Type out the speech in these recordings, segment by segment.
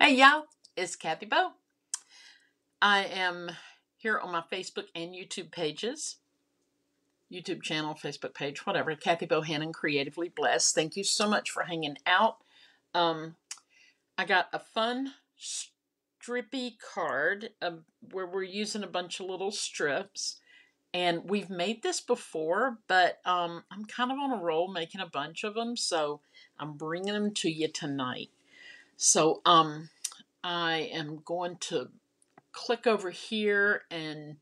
Hey y'all, it's Kathy Bo. I am here on my Facebook and YouTube pages. YouTube channel, Facebook page, whatever. Kathy Bohannon, Creatively Blessed. Thank you so much for hanging out. Um, I got a fun strippy card uh, where we're using a bunch of little strips. And we've made this before, but um, I'm kind of on a roll making a bunch of them, so I'm bringing them to you tonight. So um, I am going to click over here and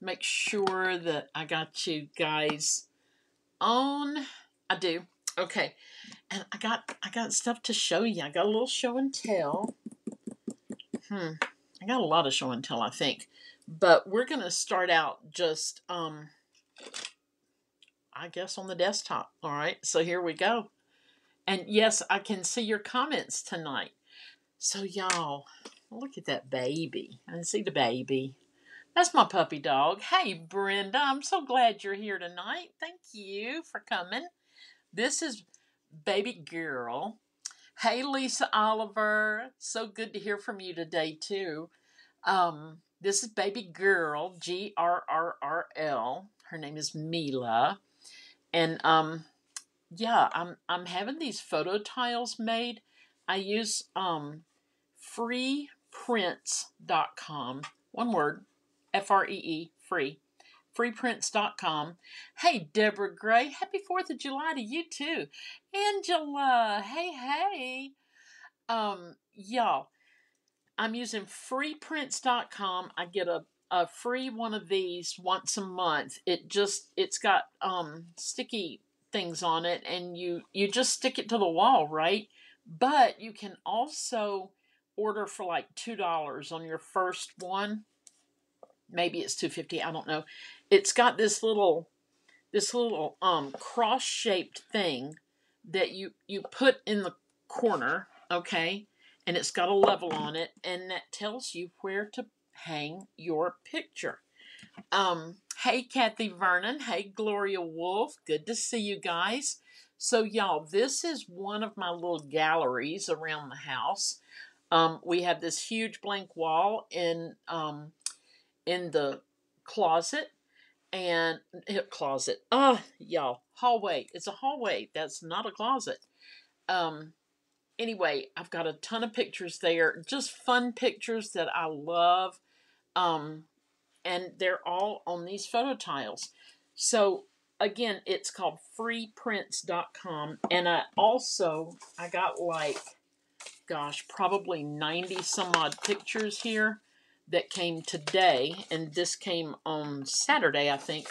make sure that I got you guys on. I do. Okay. And I got I got stuff to show you. I got a little show and tell. Hmm. I got a lot of show and tell, I think. But we're going to start out just um I guess on the desktop. All right. So here we go. And yes, I can see your comments tonight. So y'all, look at that baby. I see the baby. That's my puppy dog. Hey, Brenda, I'm so glad you're here tonight. Thank you for coming. This is baby girl. Hey, Lisa Oliver. So good to hear from you today, too. Um, this is baby girl, G R R R L. Her name is Mila. And um, yeah, I'm I'm having these photo tiles made. I use um freeprints.com. One word, F R E E, free. Freeprints.com. Hey, Deborah Gray, happy 4th of July to you too. Angela, hey, hey. Um, y'all, I'm using freeprints.com. I get a, a free one of these once a month. It just, it's got um, sticky things on it and you, you just stick it to the wall, right? But you can also order for like two dollars on your first one. Maybe it's two fifty. I don't know. It's got this little this little um cross shaped thing that you you put in the corner, okay, and it's got a level on it, and that tells you where to hang your picture. Um, hey Kathy Vernon, hey Gloria Wolf, good to see you guys. So y'all, this is one of my little galleries around the house. Um, we have this huge blank wall in um, in the closet and eh, closet. Oh, y'all, hallway. It's a hallway. That's not a closet. Um, anyway, I've got a ton of pictures there, just fun pictures that I love. Um, and they're all on these photo tiles. So again, it's called freeprints.com and I also I got like gosh, probably 90 some odd pictures here that came today, and this came on Saturday, I think.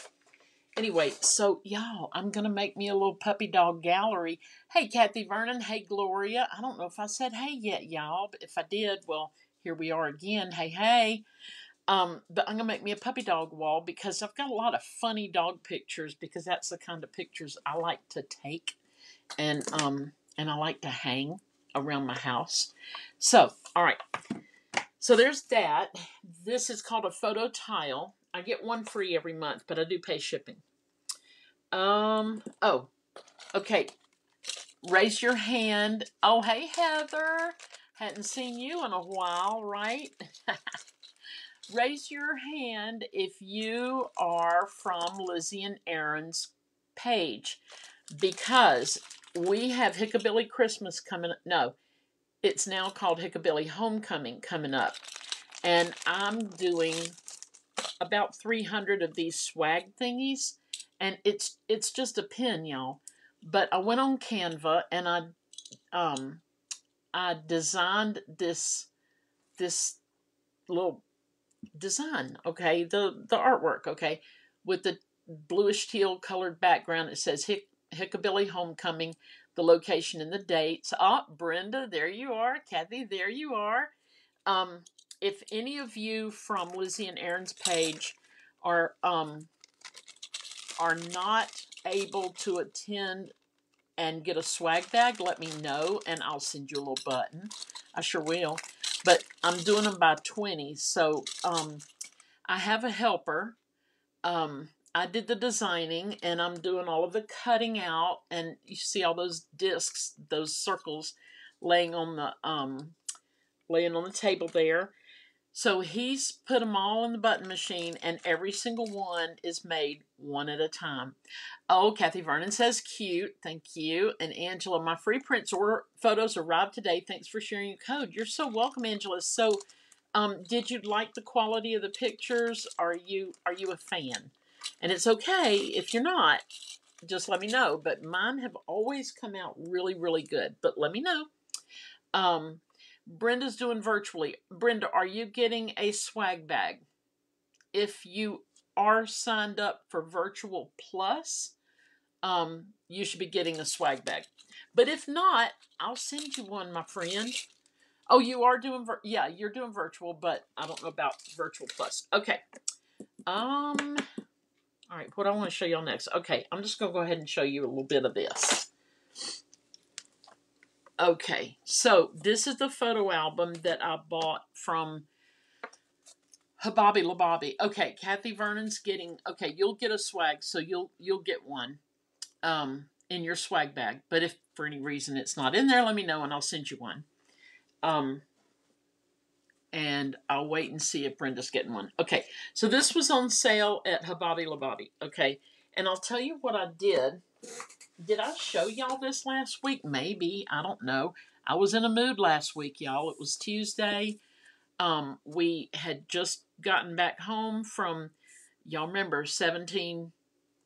Anyway, so y'all, I'm gonna make me a little puppy dog gallery. Hey, Kathy Vernon. Hey, Gloria. I don't know if I said hey yet, y'all, but if I did, well, here we are again. Hey, hey. Um, but I'm gonna make me a puppy dog wall because I've got a lot of funny dog pictures because that's the kind of pictures I like to take, and um, and I like to hang around my house. So, all right. So there's that. This is called a photo tile. I get one free every month, but I do pay shipping. Um, oh, okay. Raise your hand. Oh, hey, Heather. Hadn't seen you in a while, right? Raise your hand if you are from Lizzie and Aaron's page because we have Hickabilly Christmas coming up. No, it's now called Hickabilly Homecoming coming up. And I'm doing about 300 of these swag thingies. And it's it's just a pin, y'all. But I went on Canva and I um I designed this this little design, okay, the the artwork, okay, with the bluish teal colored background. It says Hick Hickabilly Homecoming, the location and the dates. Ah, oh, Brenda, there you are. Kathy, there you are. Um, if any of you from Lizzie and Aaron's page are um, are not able to attend and get a swag bag, let me know and I'll send you a little button. I sure will. But I'm doing them by 20, so um, I have a helper. Um, I did the designing and I'm doing all of the cutting out and you see all those discs, those circles laying on the um laying on the table there. So he's put them all in the button machine, and every single one is made one at a time. Oh, Kathy Vernon says cute. Thank you. And Angela, my free prints order photos arrived today. Thanks for sharing your code. You're so welcome, Angela. So, um, did you like the quality of the pictures? Are you are you a fan? And it's okay if you're not. Just let me know. But mine have always come out really, really good. But let me know. Um, Brenda's doing virtually. Brenda, are you getting a swag bag? If you are signed up for Virtual Plus, um, you should be getting a swag bag. But if not, I'll send you one, my friend. Oh, you are doing, yeah, you're doing virtual, but I don't know about Virtual Plus. Okay. Um. All right, what I want to show y'all next. Okay, I'm just going to go ahead and show you a little bit of this. Okay, so this is the photo album that I bought from Hababi Lababi. Okay, Kathy Vernon's getting okay, you'll get a swag, so you'll you'll get one um in your swag bag. But if for any reason it's not in there, let me know and I'll send you one. Um and I'll wait and see if Brenda's getting one. Okay, so this was on sale at Hababi Lababi. Okay, and I'll tell you what I did did I show y'all this last week? Maybe. I don't know. I was in a mood last week, y'all. It was Tuesday. Um, we had just gotten back home from, y'all remember, 17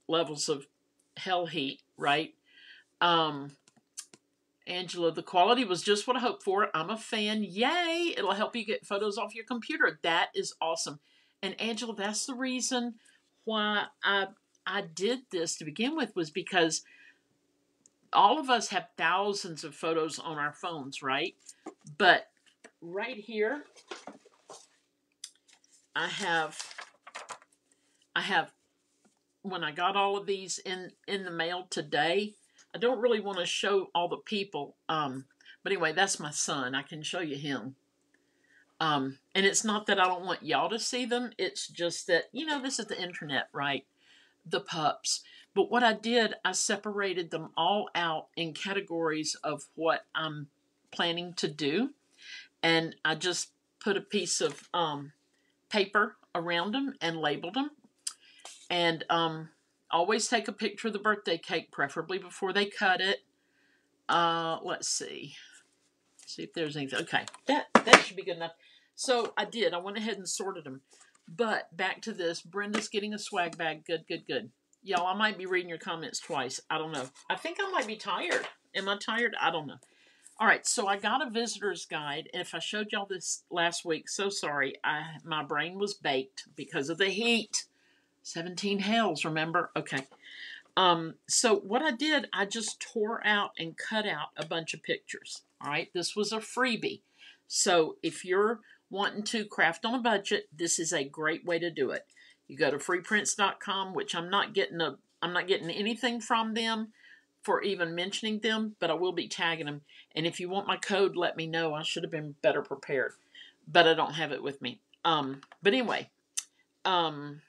levels of hell heat, right? Um, Angela, the quality was just what I hoped for. I'm a fan. Yay! It'll help you get photos off your computer. That is awesome. And Angela, that's the reason why I I did this to begin with was because all of us have thousands of photos on our phones, right? But right here, I have, I have, when I got all of these in in the mail today, I don't really want to show all the people. Um, but anyway, that's my son. I can show you him. Um, and it's not that I don't want y'all to see them. It's just that you know this is the internet, right? The pups. But what I did, I separated them all out in categories of what I'm planning to do. And I just put a piece of um, paper around them and labeled them. And um, always take a picture of the birthday cake, preferably before they cut it. Uh, let's see. See if there's anything. Okay, that, that should be good enough. So I did. I went ahead and sorted them. But back to this. Brenda's getting a swag bag. Good, good, good. Y'all, I might be reading your comments twice. I don't know. I think I might be tired. Am I tired? I don't know. All right, so I got a visitor's guide. And if I showed y'all this last week, so sorry. I my brain was baked because of the heat. 17 hells, remember? Okay. Um, so what I did, I just tore out and cut out a bunch of pictures. All right, this was a freebie. So if you're wanting to craft on a budget, this is a great way to do it. You go to freeprints.com, which I'm not getting a I'm not getting anything from them for even mentioning them, but I will be tagging them. And if you want my code, let me know. I should have been better prepared, but I don't have it with me. Um, but anyway, um,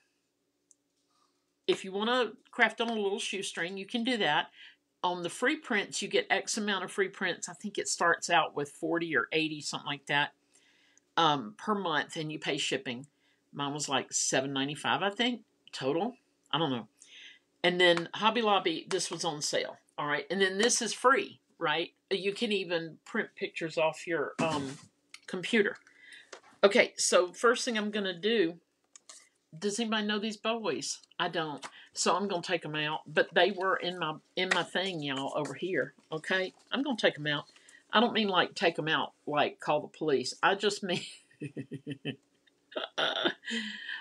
if you want to craft on a little shoestring, you can do that. On the free prints, you get X amount of free prints. I think it starts out with 40 or 80, something like that, um, per month, and you pay shipping. Mine was like seven ninety five, I think, total. I don't know. And then Hobby Lobby, this was on sale. All right. And then this is free, right? You can even print pictures off your um, computer. Okay, so first thing I'm going to do, does anybody know these boys? I don't. So I'm going to take them out, but they were in my in my thing, y'all, over here. Okay? I'm going to take them out. I don't mean like take them out like call the police. I just mean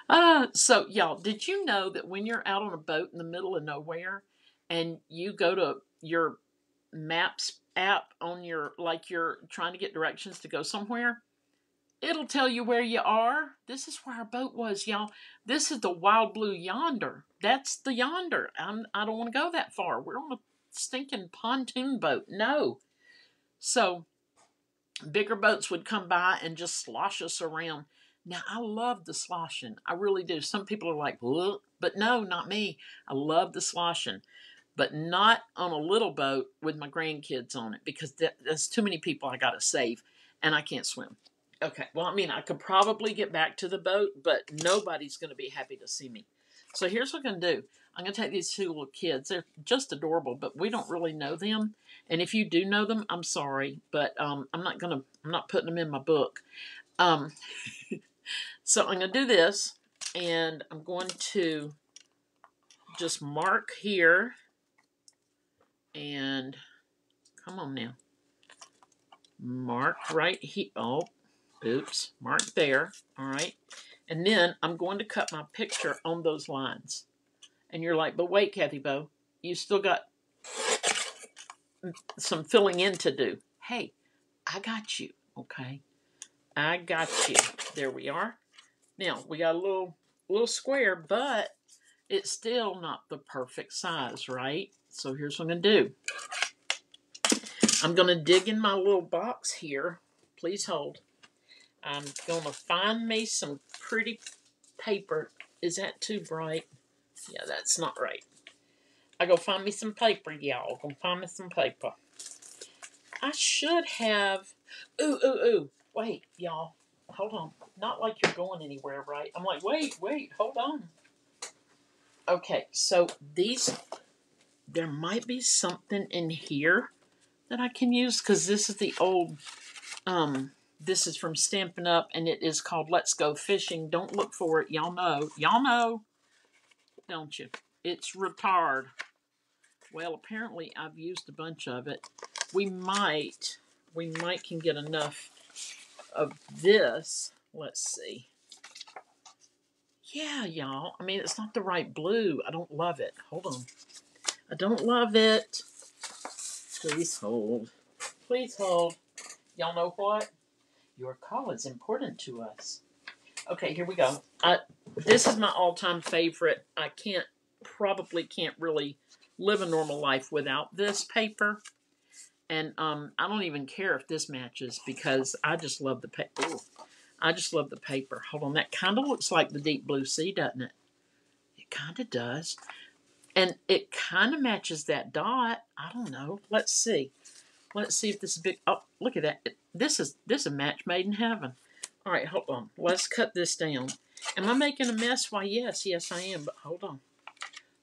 uh, so, y'all, did you know that when you're out on a boat in the middle of nowhere and you go to your maps app on your, like you're trying to get directions to go somewhere, it'll tell you where you are. This is where our boat was, y'all. This is the Wild Blue Yonder. That's the Yonder. I'm, I don't want to go that far. We're on a stinking pontoon boat. No. So, bigger boats would come by and just slosh us around. Now, I love the sloshing. I really do. Some people are like, Ugh. but no, not me. I love the sloshing, but not on a little boat with my grandkids on it because that, that's too many people I got to save and I can't swim. Okay, well, I mean, I could probably get back to the boat, but nobody's going to be happy to see me. So here's what I'm going to do. I'm going to take these two little kids. They're just adorable, but we don't really know them. And if you do know them, I'm sorry, but um, I'm not going to. I'm not putting them in my book. Um, so I'm going to do this, and I'm going to just mark here, and come on now, mark right here. Oh, oops, mark there. All right, and then I'm going to cut my picture on those lines. And you're like, but wait, Kathy Bo, you still got some filling in to do. Hey, I got you, okay? I got you. There we are. Now, we got a little little square, but it's still not the perfect size, right? So here's what I'm going to do. I'm going to dig in my little box here. Please hold. I'm going to find me some pretty paper. Is that too bright? Yeah, that's not right. I go find me some paper, y'all. Go find me some paper. I should have. Ooh, ooh, ooh. Wait, y'all. Hold on. Not like you're going anywhere, right? I'm like, wait, wait, hold on. Okay, so these. There might be something in here that I can use because this is the old. Um, this is from Stampin' Up, and it is called Let's Go Fishing. Don't look for it. Y'all know. Y'all know, don't you? It's retard. Well, apparently I've used a bunch of it. We might, we might can get enough of this. Let's see. Yeah, y'all. I mean, it's not the right blue. I don't love it. Hold on. I don't love it. Please hold. Please hold. Y'all know what? Your call is important to us. Okay, here we go. This is my all-time favorite. I can't, probably can't really live a normal life without this paper. And um, I don't even care if this matches because I just love the paper. I just love the paper. Hold on, that kind of looks like the deep blue sea, doesn't it? It kind of does. And it kind of matches that dot. I don't know. Let's see. Let's see if this is big. Oh, look at that. This is this is a match made in heaven. All right, hold on. Let's cut this down. Am I making a mess? Why, yes, yes, I am. But hold on.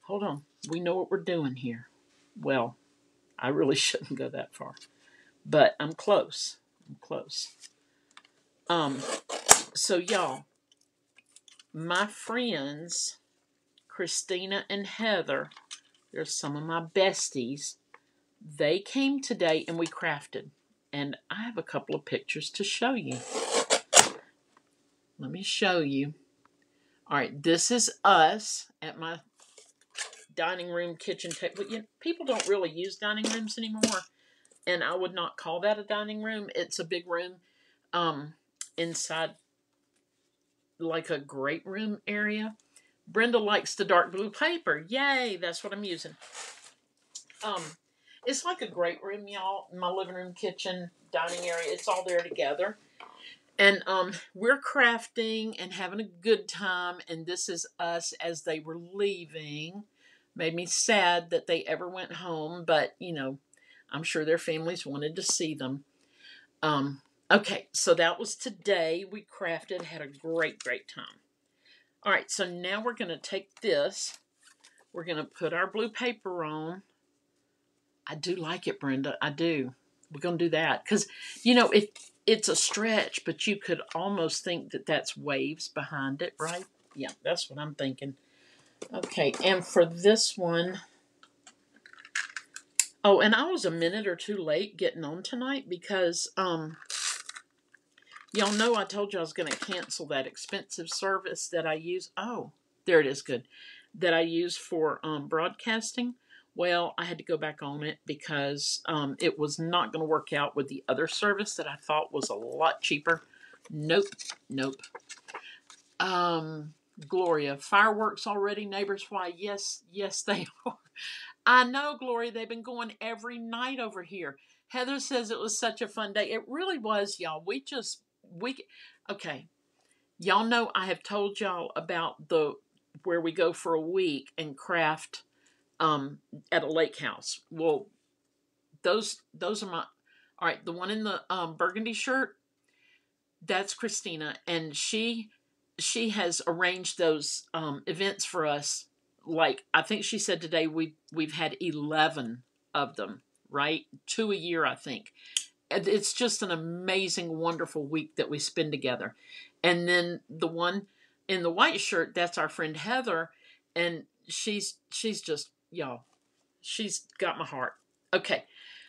Hold on. We know what we're doing here. Well, I really shouldn't go that far. But I'm close. I'm close. Um, so y'all, my friends, Christina and Heather, they're some of my besties. They came today and we crafted. And I have a couple of pictures to show you. Let me show you. All right, this is us at my dining room, kitchen table. You know, people don't really use dining rooms anymore, and I would not call that a dining room. It's a big room um, inside like a great room area. Brenda likes the dark blue paper. Yay, that's what I'm using. Um, it's like a great room, y'all. My living room, kitchen, dining area, it's all there together. And um, we're crafting and having a good time. And this is us as they were leaving. Made me sad that they ever went home, but you know, I'm sure their families wanted to see them. Um, okay, so that was today. We crafted, had a great, great time. All right, so now we're going to take this. We're going to put our blue paper on. I do like it, Brenda. I do. We're going to do that because, you know, it it's a stretch, but you could almost think that that's waves behind it, right? Yeah, that's what I'm thinking. Okay, and for this one, oh, and I was a minute or two late getting on tonight because, um, y'all know I told you I was going to cancel that expensive service that I use. Oh, there it is, good. That I use for um, broadcasting. Well, I had to go back on it because um, it was not going to work out with the other service that I thought was a lot cheaper. Nope, nope. Um, Gloria, fireworks already, neighbors? Why, yes, yes, they are. I know, Gloria, they've been going every night over here. Heather says it was such a fun day. It really was, y'all. We just, we, okay. Y'all know I have told y'all about the, where we go for a week and craft um, at a lake house. Well, those, those are my, all right, the one in the um, burgundy shirt, that's Christina, and she she has arranged those um, events for us. Like I think she said today, we we've had eleven of them, right? Two a year, I think. It's just an amazing, wonderful week that we spend together. And then the one in the white shirt, that's our friend Heather, and she's she's just y'all, she's got my heart. Okay,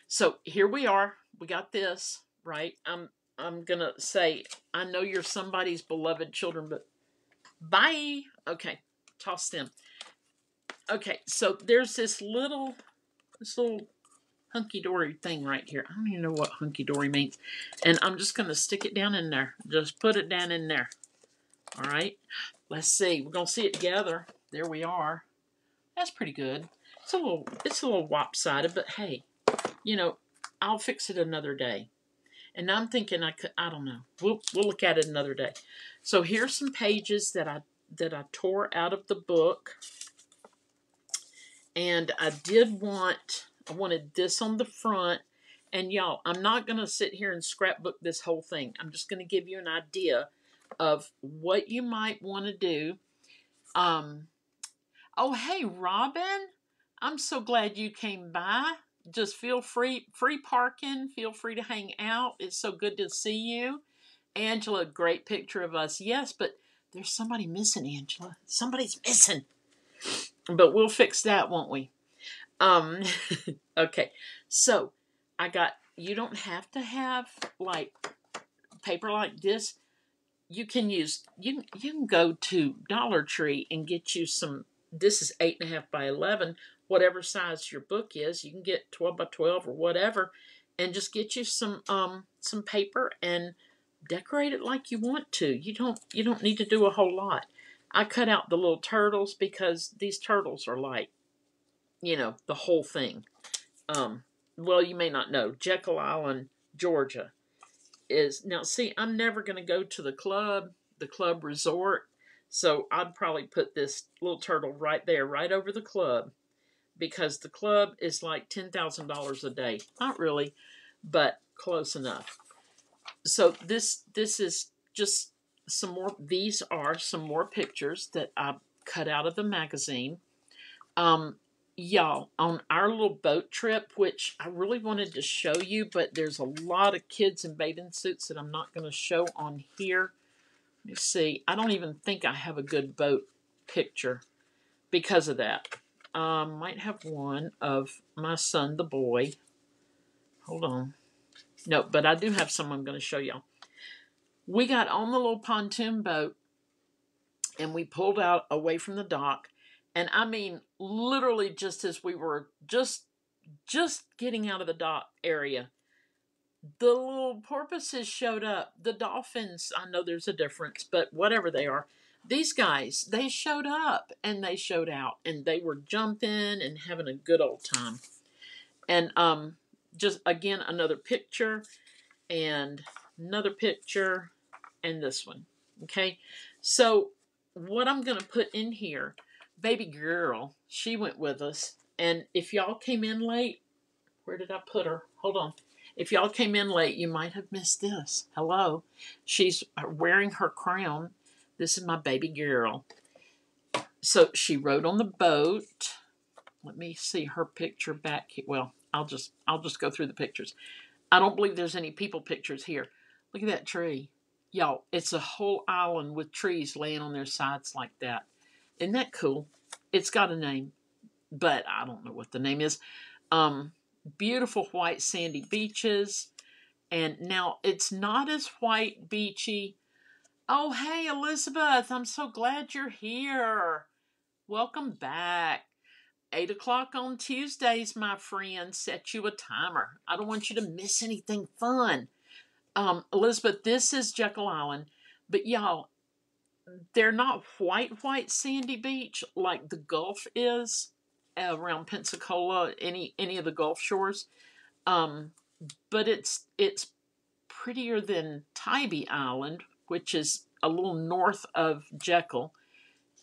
so here we are. We got this right. I'm I'm gonna say I know you're somebody's beloved children, but bye. Okay, toss them. Okay, so there's this little this little hunky dory thing right here. I don't even know what hunky dory means. And I'm just to stick it down in there. Just put it down in there. All right. Let's see. We're to see it together. There we are. That's pretty good. It's a little, it's a little lopsided, but hey, you know, I'll fix it another day. And I'm thinking I could, I don't know. We'll, we'll look at it another day. So here's some pages that I, that I tore out of the book. And I did want, I wanted this on the front. And y'all, I'm not going to sit here and scrapbook this whole thing. I'm just going to give you an idea of what you might want to do. Um, oh, hey, Robin. I'm so glad you came by. Just feel free, free parking. Feel free to hang out. It's so good to see you. Angela, great picture of us. Yes, but there's somebody missing, Angela. Somebody's missing. But we'll fix that, won't we? Um, okay, so I got, you don't have to have like paper like this you can use you you can go to Dollar Tree and get you some. This is eight and a half by eleven, whatever size your book is. You can get twelve by twelve or whatever, and just get you some um some paper and decorate it like you want to. You don't you don't need to do a whole lot. I cut out the little turtles because these turtles are like, you know, the whole thing. Um, well, you may not know Jekyll Island, Georgia is now see i'm never going to go to the club the club resort so i'd probably put this little turtle right there right over the club because the club is like $10000 a day. Not really but close enough. So this this is just some more these are some more pictures that i cut out of the magazine. Um, y'all on our little boat trip which i really wanted to show you but there's a lot of kids in bathing suits that i'm not going to show on here let me see i don't even think i have a good boat picture because of that. I um, might have one of my son the boy. Hold on. No but i do have some i'm going to show y'all. We got on the little pontoon boat and we pulled out away from the dock. And I mean literally just as we were just just getting out of the dock area, the little porpoises showed up. The dolphins, I know there's a difference, but whatever they are, these guys, they showed up and they showed out and they were jumping and having a good old time. And um just again another picture and another picture and this one. Okay? So what I'm going to put in here baby girl, she went with us. And if y'all came in late, where did I put her? Hold on. If y'all came in late, you might have missed this. Hello. She's wearing her crown. This is my baby girl. So she rode on the boat. Let me see her picture back here. Well, I'll just I'll just go through the pictures. I don't believe there's any people pictures here. Look at that tree. Y'all, it's a whole island with trees laying on their sides like that. Isn't that cool? It's got a name, but I don't know what the name is. Um, beautiful white sandy beaches. And now it's not as white beachy. Oh, hey, Elizabeth, I'm so glad you're here. Welcome back. 8 o'clock on Tuesdays, my friend. Set you a timer. I don't want you to miss anything fun. Um, Elizabeth, this is Jekyll Island. But y'all, they're not white white sandy beach like the Gulf is around Pensacola, any any of the Gulf shores. Um, but it's it's prettier than Tybee Island, which is a little north of Jekyll,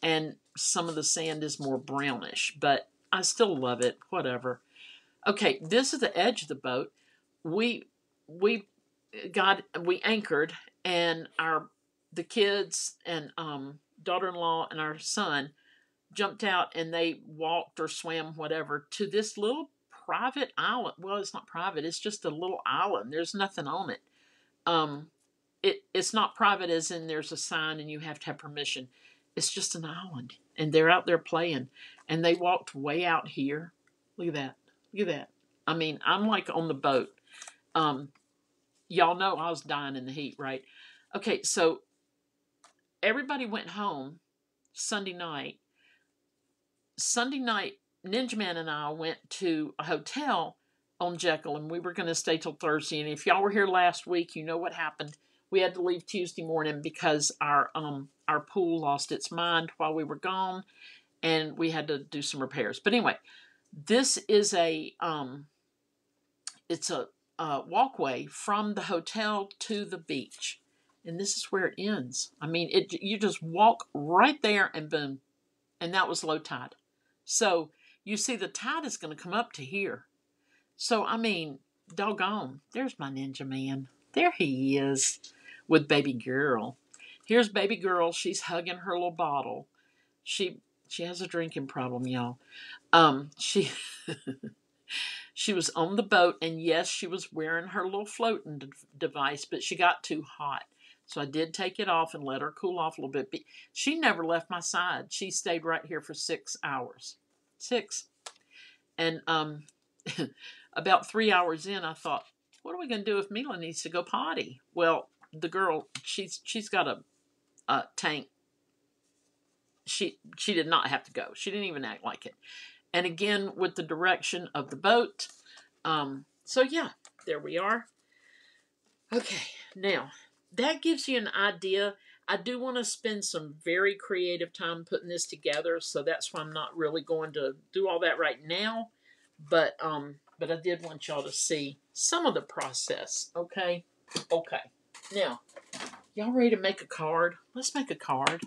and some of the sand is more brownish, but I still love it. Whatever. Okay, this is the edge of the boat. We we got we anchored and our the kids and um, daughter-in-law and our son jumped out and they walked or swam whatever to this little private island. Well, it's not private; it's just a little island. There's nothing on it. Um, it it's not private as in there's a sign and you have to have permission. It's just an island, and they're out there playing, and they walked way out here. Look at that! Look at that! I mean, I'm like on the boat. Um, y'all know I was dying in the heat, right? Okay, so everybody went home Sunday night. Sunday night, Ninja Man and I went to a hotel on Jekyll, and we were going to stay till Thursday. And if y'all were here last week, you know what happened. We had to leave Tuesday morning because our um our pool lost its mind while we were gone, and we had to do some repairs. But anyway, this is a um, it's a, walkway from the hotel to the beach, and this is where it ends. I mean, it you just walk right there, and boom, and that was low tide. So you see, the tide is going to come up to here. So I mean, doggone, there's my ninja man. There he is with baby girl. Here's baby girl. She's hugging her little bottle. She she has a drinking problem, y'all. Um, she she was on the boat, and yes, she was wearing her little floating de- device, but she got too hot. So I did take it off and let her cool off a little bit. But she never left my side. She stayed right here for six hours. Six. And um, about three hours in, I thought, what are we going to do if Mila needs to go potty? Well, the girl, she's she's got a, a tank. She she did not have to go. She didn't even act like it. And again, with the direction of the boat. Um, so yeah, there we are. Okay, now that gives you an idea. I do want to spend some very creative time putting this together, so that's why I'm not really going to do all that right now. But um, but I did want y'all to see some of the process. Okay, okay. Now, y'all ready to make a card? Let's make a card.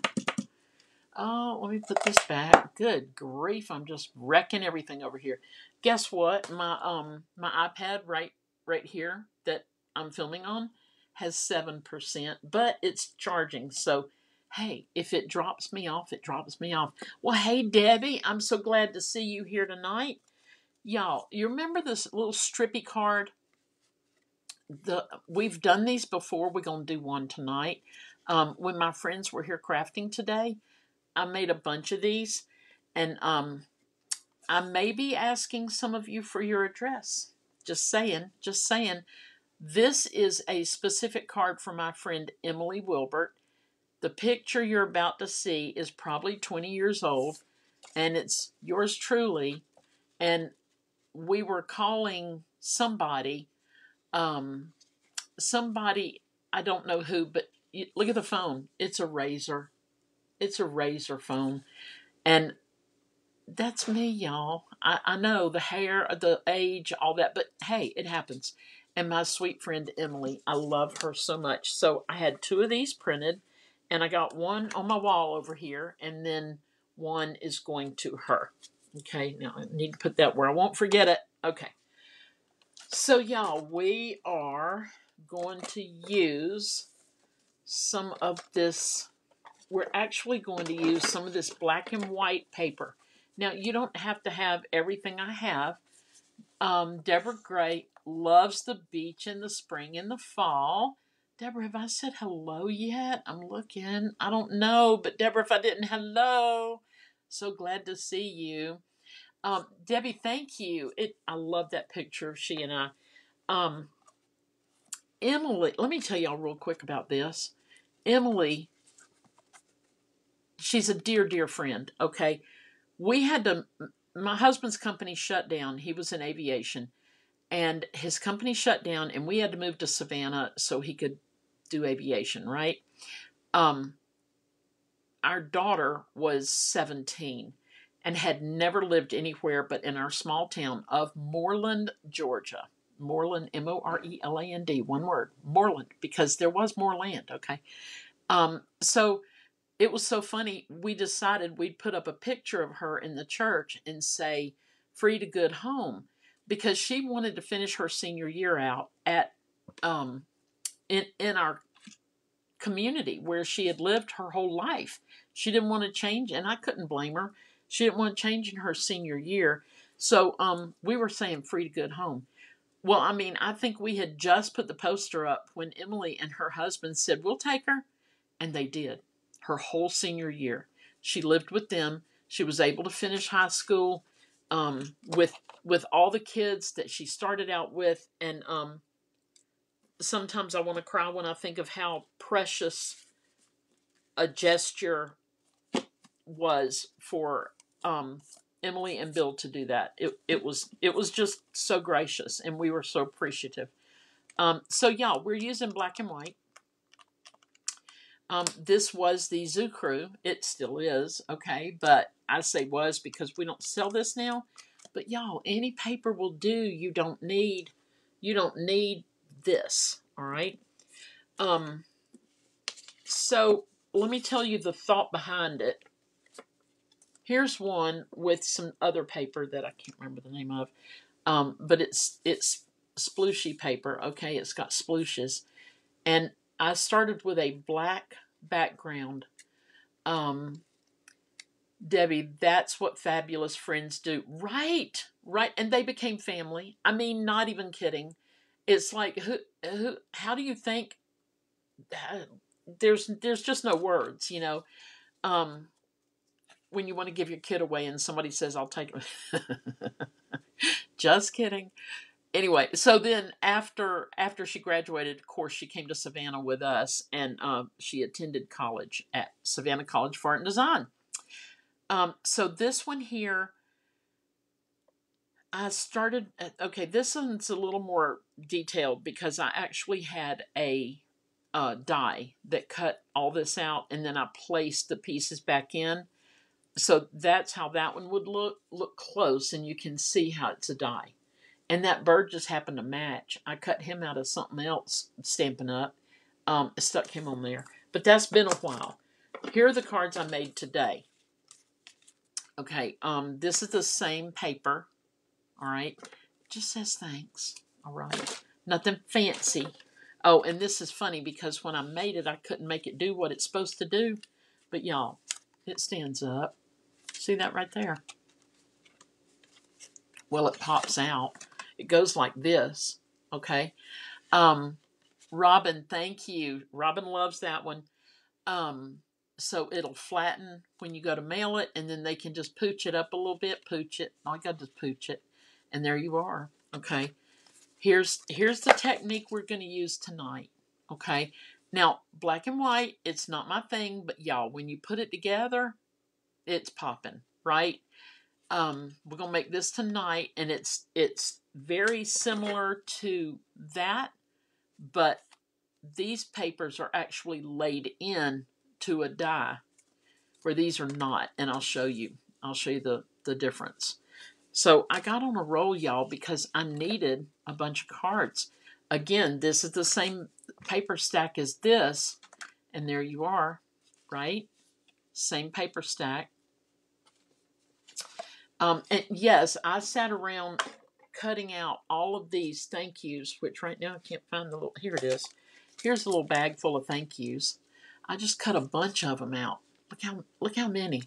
Oh, let me put this back. Good grief, I'm just wrecking everything over here. Guess what? My um my iPad right right here that I'm filming on has 7%, but it's charging. So, hey, if it drops me off, it drops me off. Well, hey Debbie, I'm so glad to see you here tonight. Y'all, you remember this little strippy card the we've done these before. We're gonna do one tonight. Um, when my friends were here crafting today, I made a bunch of these, and um, I may be asking some of you for your address. Just saying, just saying. This is a specific card for my friend Emily Wilbert. The picture you're about to see is probably 20 years old, and it's yours truly. And we were calling somebody um, somebody I don't know who, but you, look at the phone. It's a razor. It's a razor phone, and that's me, y'all. I, I know the hair, the age, all that, but hey, it happens. And my sweet friend Emily, I love her so much. So I had two of these printed, and I got one on my wall over here, and then one is going to her. Okay, now I need to put that where I won't forget it. Okay. So, y'all, we are going to use some of this. We're actually going to use some of this black and white paper. Now, you don't have to have everything I have. Um, Deborah Gray loves the beach in the spring and the fall. Deborah, have I said hello yet? I'm looking. I don't know, but Deborah, if I didn't, hello. So glad to see you. Um, Debbie, thank you. It I love that picture of she and I. Um, Emily, let me tell y'all real quick about this. Emily, she's a dear, dear friend. Okay, we had to. My husband's company shut down. He was in aviation, and his company shut down, and we had to move to Savannah so he could do aviation. Right. Um, our daughter was seventeen and had never lived anywhere but in our small town of Moreland, Georgia. Moreland, M O R E L A N D, one word, Moreland, because there was more land, okay? Um, so it was so funny. We decided we'd put up a picture of her in the church and say, free to good home, because she wanted to finish her senior year out at, um, in, in our community where she had lived her whole life. She didn't want to change, and I couldn't blame her. She didn't want to change in her senior year. So um, we were saying free to good home. Well, I mean, I think we had just put the poster up when Emily and her husband said, We'll take her. And they did. Her whole senior year. She lived with them. She was able to finish high school um, with with all the kids that she started out with. And um, sometimes I want to cry when I think of how precious a gesture was for um, Emily and Bill to do that. It it was it was just so gracious, and we were so appreciative. Um, so yeah, we're using black and white. Um, this was the Zoo Crew. It still is, okay, but I say was because we don't sell this now. But y'all, any paper will do. You don't need you don't need this, all right? Um so let me tell you the thought behind it. Here's one with some other paper that I can't remember the name of, um, but it's it's splooshy paper. Okay, it's got splooshes, and I started with a black background. Um, Debbie, that's what fabulous friends do. Right, right, and they became family. I mean, not even kidding. It's like who, who, how do you think? Uh, there's, there's just no words, you know. Um, when you want to give your kid away and somebody says, I'll take. Just kidding. Anyway, so then after after she graduated, of course, she came to Savannah with us, and uh, she attended college at Savannah College for Art and Design. Um, so this one here, I started. At, uh, okay, this one's a little more detailed because I actually had a uh, die that cut all this out, and then I placed the pieces back in so that's how that one would look look close and you can see how it's a die and that bird just happened to match. I cut him out of something else Stampin' Up um, stuck him on there. But that's been a while. Here are the cards i made today. Okay um, this is the same paper all right? Just says thanks all right? Nothing fancy. Oh and this is funny because when i made it i couldn't make it do what it's supposed to do. But y'all it stands up. See that right there? Well, it pops out. It goes like this, okay? Um, Robin, thank you. Robin loves that one. Um, so it'll flatten when you go to mail it, and then they can just pooch it up a little bit, pooch it. All you got to pooch it, and there you are. Okay. Here's here's the technique we're going to use tonight. Okay. Now, black and white, it's not my thing, but y'all, when you put it together, it's popping, right? Um, we're gonna make this tonight, and it's it's very similar to that, but these papers are actually laid in to a die, where these are not, and I'll show you. I'll show you the the difference. So I got on a roll, y'all, because I needed a bunch of cards. Again, this is the same paper stack as this, and there you are, right? Same paper stack. Um, and yes, I sat around cutting out all of these thank yous, which right now I can't find the little, here it is. Here's a little bag full of thank yous. I just cut a bunch of them out. Look how, look how many.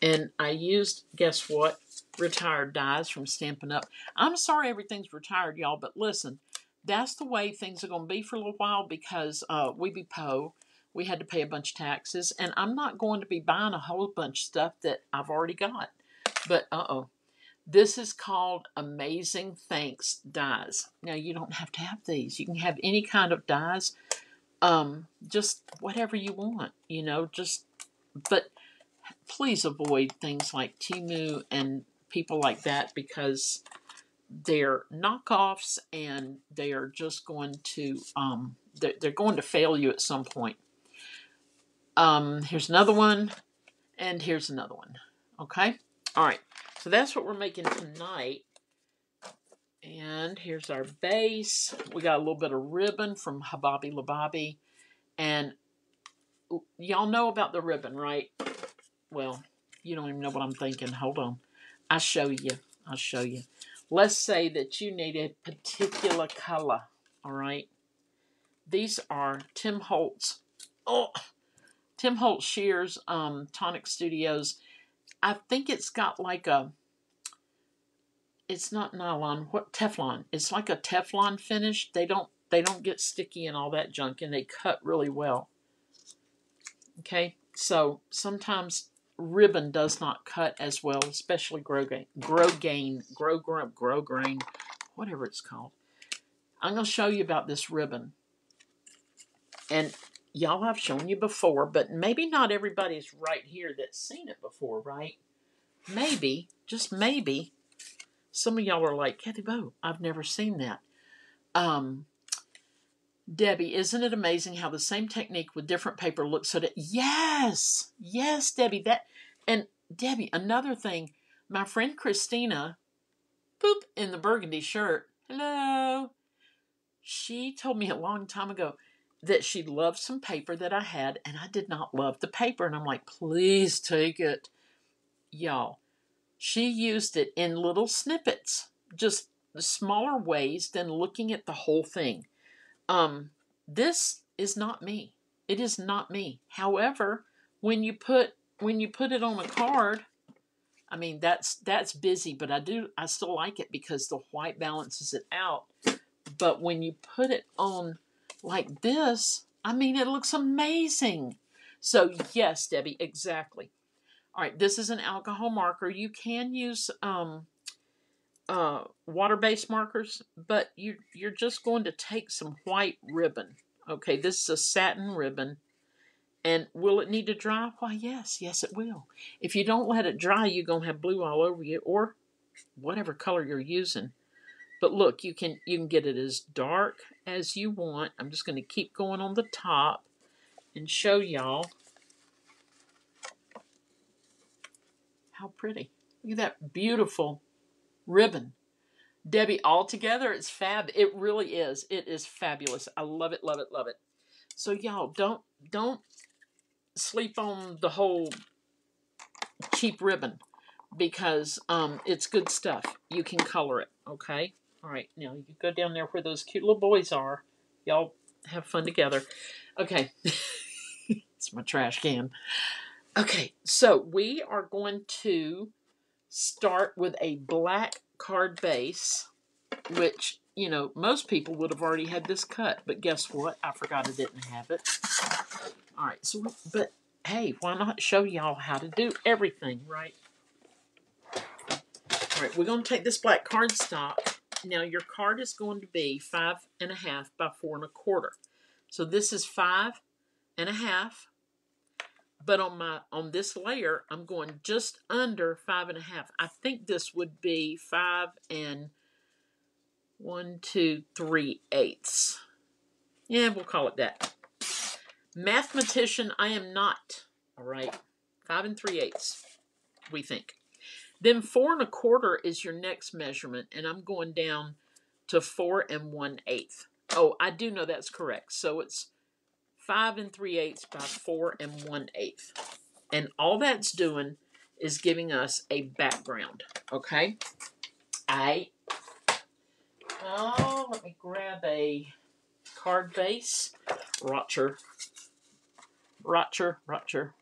And I used, guess what? Retired dies from Stampin' Up. I'm sorry everything's retired, y'all, but listen, that's the way things are going to be for a little while because uh, we be po. We had to pay a bunch of taxes, and I'm not going to be buying a whole bunch of stuff that I've already got. But uh-oh. This is called Amazing Thanks dies. Now, you don't have to have these. You can have any kind of dies. Um, just whatever you want, you know, just, but please avoid things like Temu and people like that because they're knockoffs and they are just going to, um, they're, they're going to fail you at some point. Um, here's another one, and here's another one. Okay? All right, so that's what we're making tonight. And here's our base. We got a little bit of ribbon from Hababi Lababi. And y'all know about the ribbon, right? Well, you don't even know what I'm thinking. Hold on. I'll show you. I'll show you. Let's say that you need a particular color, all right? These are Tim Holtz Oh, Tim Holtz Shears um, Tonic Studios. I think it's got like a. It's not nylon. What Teflon? It's like a Teflon finish. They don't they don't get sticky and all that junk, and they cut really well. Okay, so sometimes ribbon does not cut as well, especially Grosgain, Grosgain, grow grump, grow grain, whatever it's called. I'm going to show you about this ribbon. And y'all I've shown you before, but maybe not everybody's right here that's seen it before, right? Maybe, just maybe, some of y'all are like, Kathy Bo, I've never seen that. Um, Debbie, isn't it amazing how the same technique with different paper looks so that yes, yes, Debbie, that and Debbie, another thing, my friend Christina, poop in the burgundy shirt. Hello. She told me a long time ago that she loved some paper that I had, and I did not love the paper. And I'm like, please take it. Y'all, she used it in little snippets, just smaller ways than looking at the whole thing. Um, this is not me. It is not me. However, when you put when you put it on a card, I mean that's that's busy, but I do I still like it because the white balances it out. But when you put it on like this, I mean it looks amazing. So yes, Debbie, exactly. All right, this is an alcohol marker. You can use um, uh, water-based markers, but you you're just going to take some white ribbon. Okay, this is a satin ribbon. And will it need to dry? Why, yes, yes, it will. If you don't let it dry, you're going to have blue all over you or whatever color you're using. But look, you can you can get it as dark as you want. I'm just going to keep going on the top and show y'all how pretty. Look at that beautiful ribbon. Debbie, all together, it's fab. It really is. It is fabulous. I love it, love it, love it. So y'all don't don't sleep on the whole cheap ribbon because um, it's good stuff. You can color it, okay? All right, now you go down there where those cute little boys are. Y'all have fun together. Okay, it's my trash can. Okay, so we are going to start with a black card base, which, you know, most people would have already had this cut, but guess what? I forgot I didn't have it. All right, so, but hey, why not show y'all how to do everything, right? All right, we're going to take this black cardstock. Now, your card is going to be five and a half by four and a quarter. So this is five and a half but on my on this layer I'm going just under five and a half. I think this would be five and one two three eighths. Yeah we'll call it that. Mathematician I am not. All right. Five and three eighths we think then four and a quarter is your next measurement and I'm going down to four and one eighth oh I do know that's correct so it's 5 and 3 eighths by 4 and one eighth. And all that's doing is giving us a background, okay? I, oh, let me grab a card base. Rocher. Rocher, Rocher.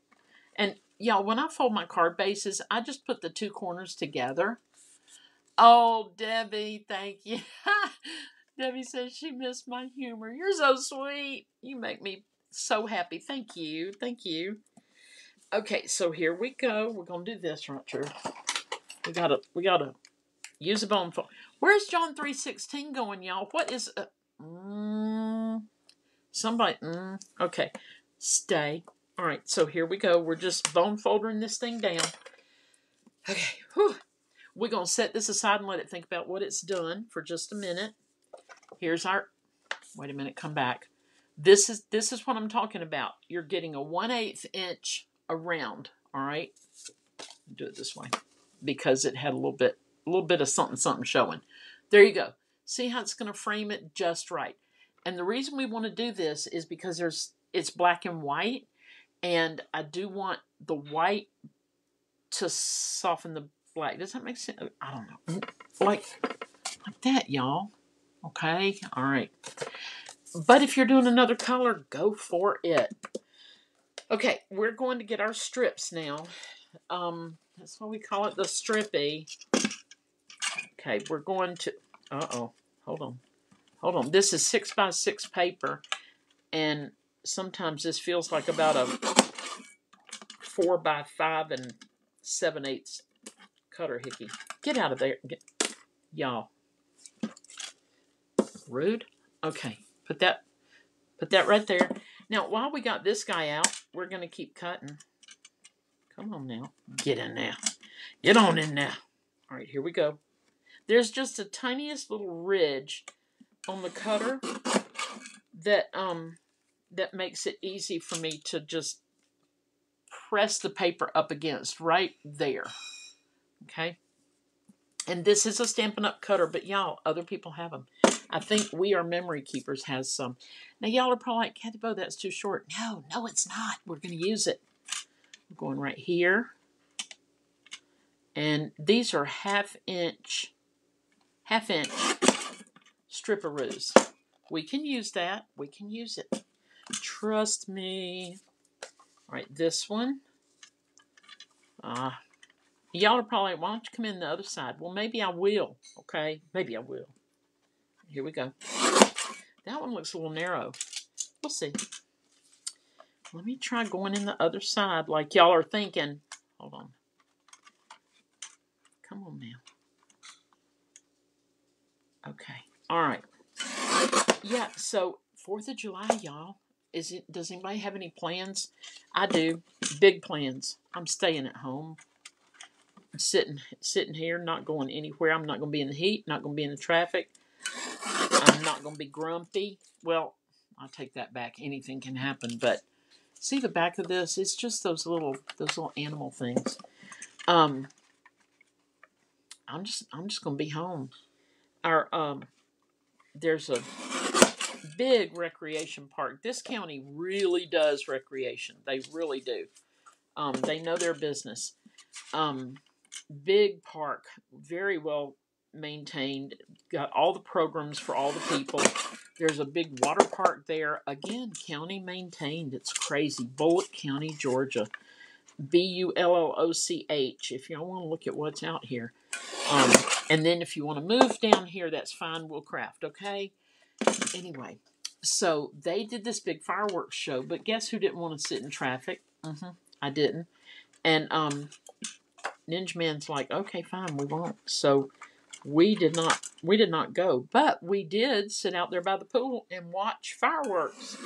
And y'all, when I fold my card bases, I just put the two corners together. Oh, Debbie, thank you. Debbie says she missed my humor. You're so sweet. You make me so happy. Thank you. Thank you. Okay, so here we go. We're gonna do this right here. We gotta we gotta use a bone fold. Where's John three sixteen going, y'all? What is uh, mm, somebody? Mm, okay, stay. All right, so here we go. We're just bone foldering this thing down. Okay, whew. we're gonna set this aside and let it think about what it's done for just a minute. Here's our. Wait a minute. Come back. This is this is what I'm talking about. You're getting a 1 8 inch around, all right? Do it this way because it had a little bit a little bit of something something showing. There you go. See how it's going to frame it just right. And the reason we want to do this is because there's it's black and white and I do want the white to soften the black. Does that make sense? I don't know. Like like that, y'all. Okay? All right. But if you're doing another color, go for it. Okay, we're going to get our strips now. Um, that's why we call it the strippy. Okay, we're going to. Uh oh, hold on, hold on. This is six by six paper, and sometimes this feels like about a four by five and seven eighths cutter hickey. Get out of there, y'all. Rude. Okay, put that, put that right there. Now, while we got this guy out, we're gonna keep cutting. Come on now, get in there, get on in there. All right, here we go. There's just the tiniest little ridge on the cutter that um that makes it easy for me to just press the paper up against right there. Okay. And this is a Stampin' Up! cutter, but y'all, other people have them. I think We Are Memory Keepers has some. Now, y'all are probably like, Kathy Bo, that's too short. No, no, it's not. We're going to use it. We're going right here. And these are half inch, half inch stripperoos. We can use that. We can use it. Trust me. All right, this one. Uh, y'all are probably, why don't you come in the other side? Well, maybe I will, okay? Maybe I will. Here we go. That one looks a little narrow. We'll see. Let me try going in the other side like y'all are thinking. Hold on. Come on now. Okay. All right. Yeah, so 4th of July, y'all. Is it does anybody have any plans? I do. Big plans. I'm staying at home. I'm sitting sitting here, not going anywhere. I'm not going to be in the heat, not going to be in the traffic. I'm not going to be grumpy. Well, I'll take that back. Anything can happen, but see the back of this? It's just those little those little animal things. Um I'm just I'm just going to be home. Our um there's a big recreation park. This county really does recreation. They really do. Um, they know their business. Um, big park, very well maintained. Got all the programs for all the people. There's a big water park there. Again, county maintained. It's crazy. Bulloch County, Georgia. B U L L O C H. If y'all want to look at what's out here. Um, and then if you want to move down here, that's fine. We'll craft, okay? Anyway, so they did this big fireworks show, but guess who didn't want to sit in traffic? Mm-hmm, I didn't. And um, Ninja Man's like, okay, fine, we won't. So we did not we did not go, but we did sit out there by the pool and watch fireworks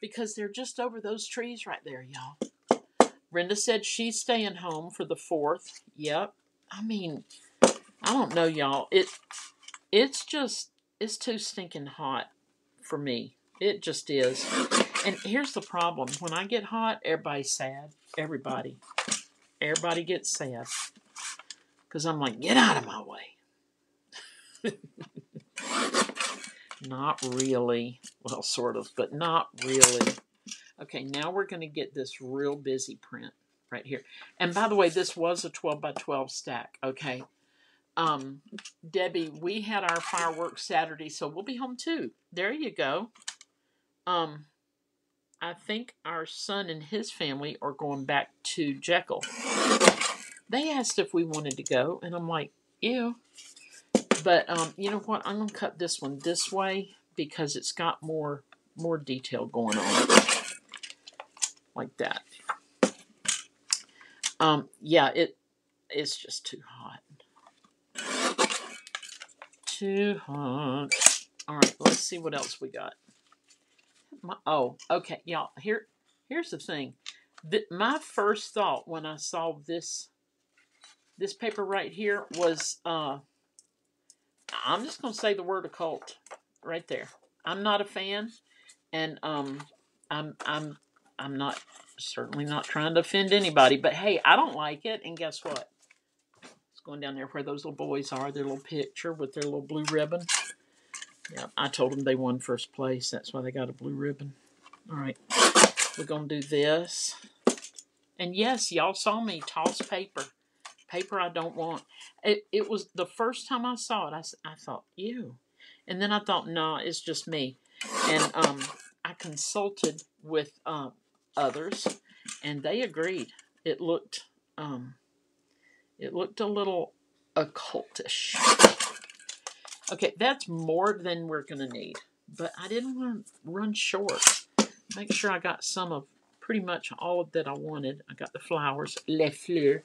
because they're just over those trees right there, y'all. Brenda said she's staying home for the fourth. Yep. I mean, I don't know, y'all. It it's just it's too stinking hot for me. It just is. And here's the problem. When I get hot, everybody's sad. Everybody. Everybody gets sad. Because I'm like, get out of my way. not really. Well, sort of, but not really. Okay, now we're going to get this real busy print right here. And by the way, this was a 12 by 12 stack, okay? Um, Debbie, we had our fireworks Saturday, so we'll be home too. There you go. Um, I think our son and his family are going back to Jekyll. They asked if we wanted to go, and I'm like, ew. But um, you know what? I'm gonna cut this one this way because it's got more more detail going on, like that. Um, yeah, it it's just too hot too hot. All right, let's see what else we got. My, oh, okay, y'all. Here, here's the thing. The, my first thought when I saw this this paper right here was, uh, I'm just gonna say the word occult right there. I'm not a fan, and um, I'm I'm I'm not certainly not trying to offend anybody, but hey, I don't like it, and guess what? Going down there where those little boys are, their little picture with their little blue ribbon. Yeah, I told them they won first place. That's why they got a blue ribbon. All right, we're going to do this. And yes, y'all saw me toss paper. Paper I don't want. It, it was the first time I saw it, I, I thought, ew. And then I thought, no, nah, it's just me. And um, I consulted with um, others, and they agreed. It looked, um, it looked a little occultish. Okay, that's more than we're gonna need, but I didn't want to run short. Make sure I got some of pretty much all of that I wanted. I got the flowers, les fleurs.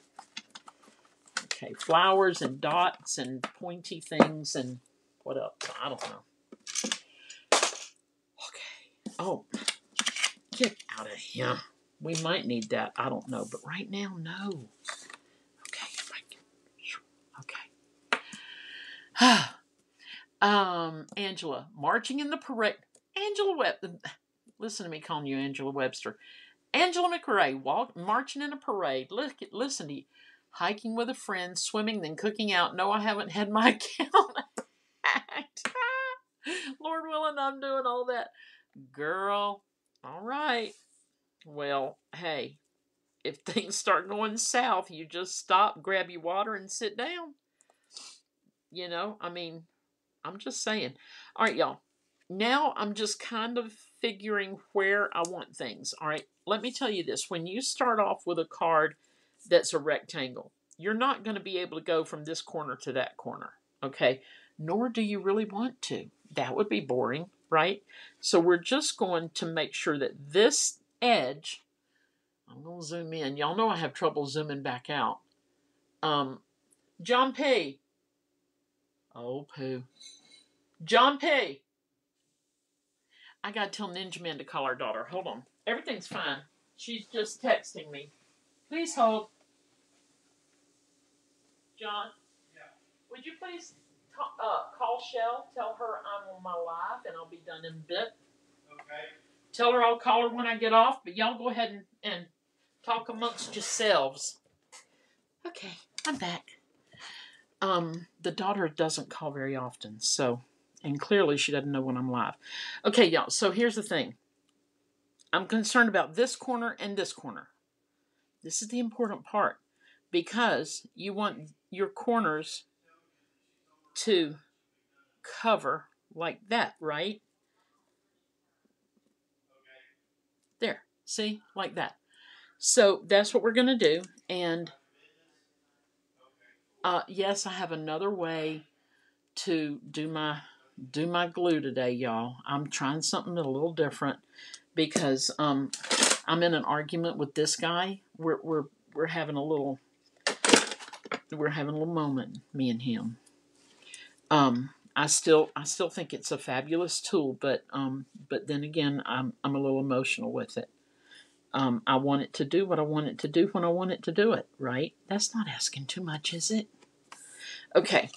Okay, flowers and dots and pointy things and what else? I don't know. Okay. Oh, get out of here. We might need that. I don't know. But right now, no. Okay. Okay. um, Angela, marching in the parade. Angela Web. Listen to me calling you Angela Webster. Angela McRae, walk, marching in a parade. Look, listen to you. Hiking with a friend, swimming, then cooking out. No, I haven't had my account hacked. Lord willing, I'm doing all that. Girl, all right. Well, hey, if things start going south, you just stop, grab your water, and sit down. You know, I mean, I'm just saying. All right, y'all. Now I'm just kind of figuring where I want things. All right, let me tell you this. When you start off with a card that's a rectangle, you're not going to be able to go from this corner to that corner, okay? Nor do you really want to. That would be boring, right? So we're just going to make sure that this edge, I'm going to zoom in. Y'all know I have trouble zooming back out. Um, John P. Oh, poo. John P. I gotta tell Ninja Man to call our daughter. Hold on. Everything's fine. She's just texting me. Please hold. John? Yeah. Would you please uh, call Shell? Tell her I'm on my live and I'll be done in a bit. Okay. Tell her I'll call her when I get off, but y'all go ahead and, and talk amongst yourselves. Okay, I'm back. Um, the daughter doesn't call very often, so and clearly she doesn't know when I'm live. Okay, y'all, so here's the thing. I'm concerned about this corner and this corner. This is the important part because you want your corners to cover like that, right? There, see, like that. So that's what we're going to do. And uh, yes, I have another way to do my do my glue today, y'all. I'm trying something a little different because um, I'm in an argument with this guy. We're we're we're having a little we're having a little moment, me and him. Um, I still I still think it's a fabulous tool, but um, but then again, I'm I'm a little emotional with it. Um, I want it to do what I want it to do when I want it to do it, right? That's not asking too much, is it? Okay.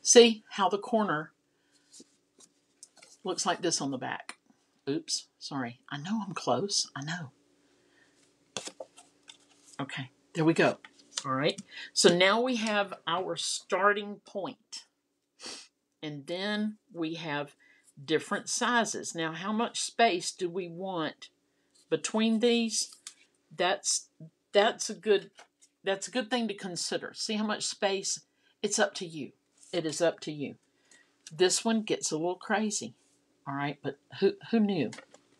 See how the corner looks like this on the back. Oops, sorry. I know I'm close. I know. Okay, there we go. All right. So now we have our starting point. And then we have different sizes. Now, how much space do we want between these? That's that's a good that's a good thing to consider. See how much space? It's up to you. It is up to you. This one gets a little crazy. All right, but who who knew?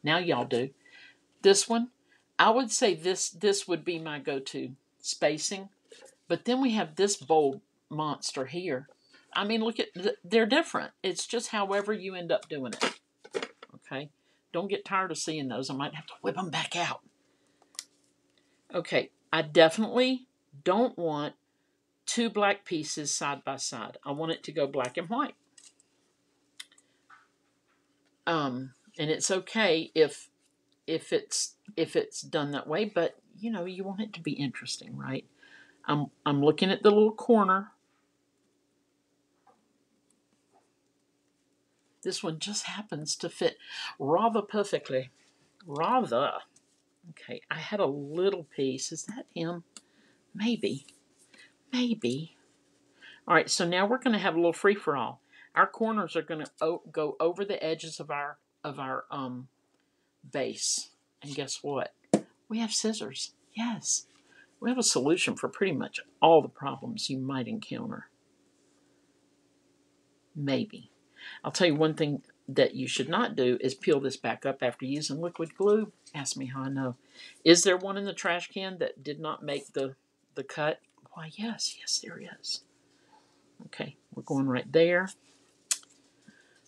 Now y'all do. This one, I would say this this would be my go-to spacing. But then we have this bold monster here. I mean, look at they're different. It's just however you end up doing it. Okay? Don't get tired of seeing those. I might have to whip them back out. Okay, I definitely don't want two black pieces side by side. I want it to go black and white. Um, and it's okay if if it's if it's done that way, but you know, you want it to be interesting, right? I'm I'm looking at the little corner. This one just happens to fit rather perfectly. Rather. Okay, I had a little piece. Is that him? Maybe. Maybe. All right, so now we're going to have a little free-for-all. Our corners are going to go over the edges of our of our um, base. And guess what? We have scissors. Yes. We have a solution for pretty much all the problems you might encounter. Maybe. I'll tell you one thing that you should not do is peel this back up after using liquid glue. Ask me how I know. Is there one in the trash can that did not make the, the cut? Why, yes, yes, there is. Okay, we're going right there.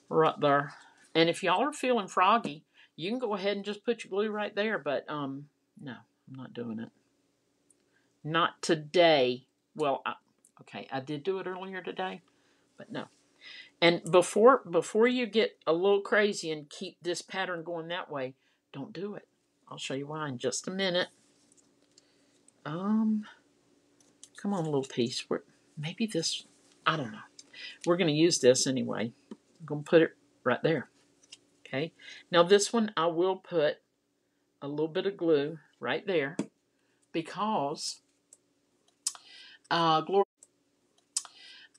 Right there. And if y'all are feeling froggy, you can go ahead and just put your glue right there, but um, no, I'm not doing it. Not today. Well, I, okay, I did do it earlier today, but no. And before before you get a little crazy and keep this pattern going that way, don't do it. I'll show you why in just a minute. Um, come on, a little piece. We're, maybe this, I don't know. We're going to use this anyway. I'm going to put it right there. Okay. Now this one I will put a little bit of glue right there because uh,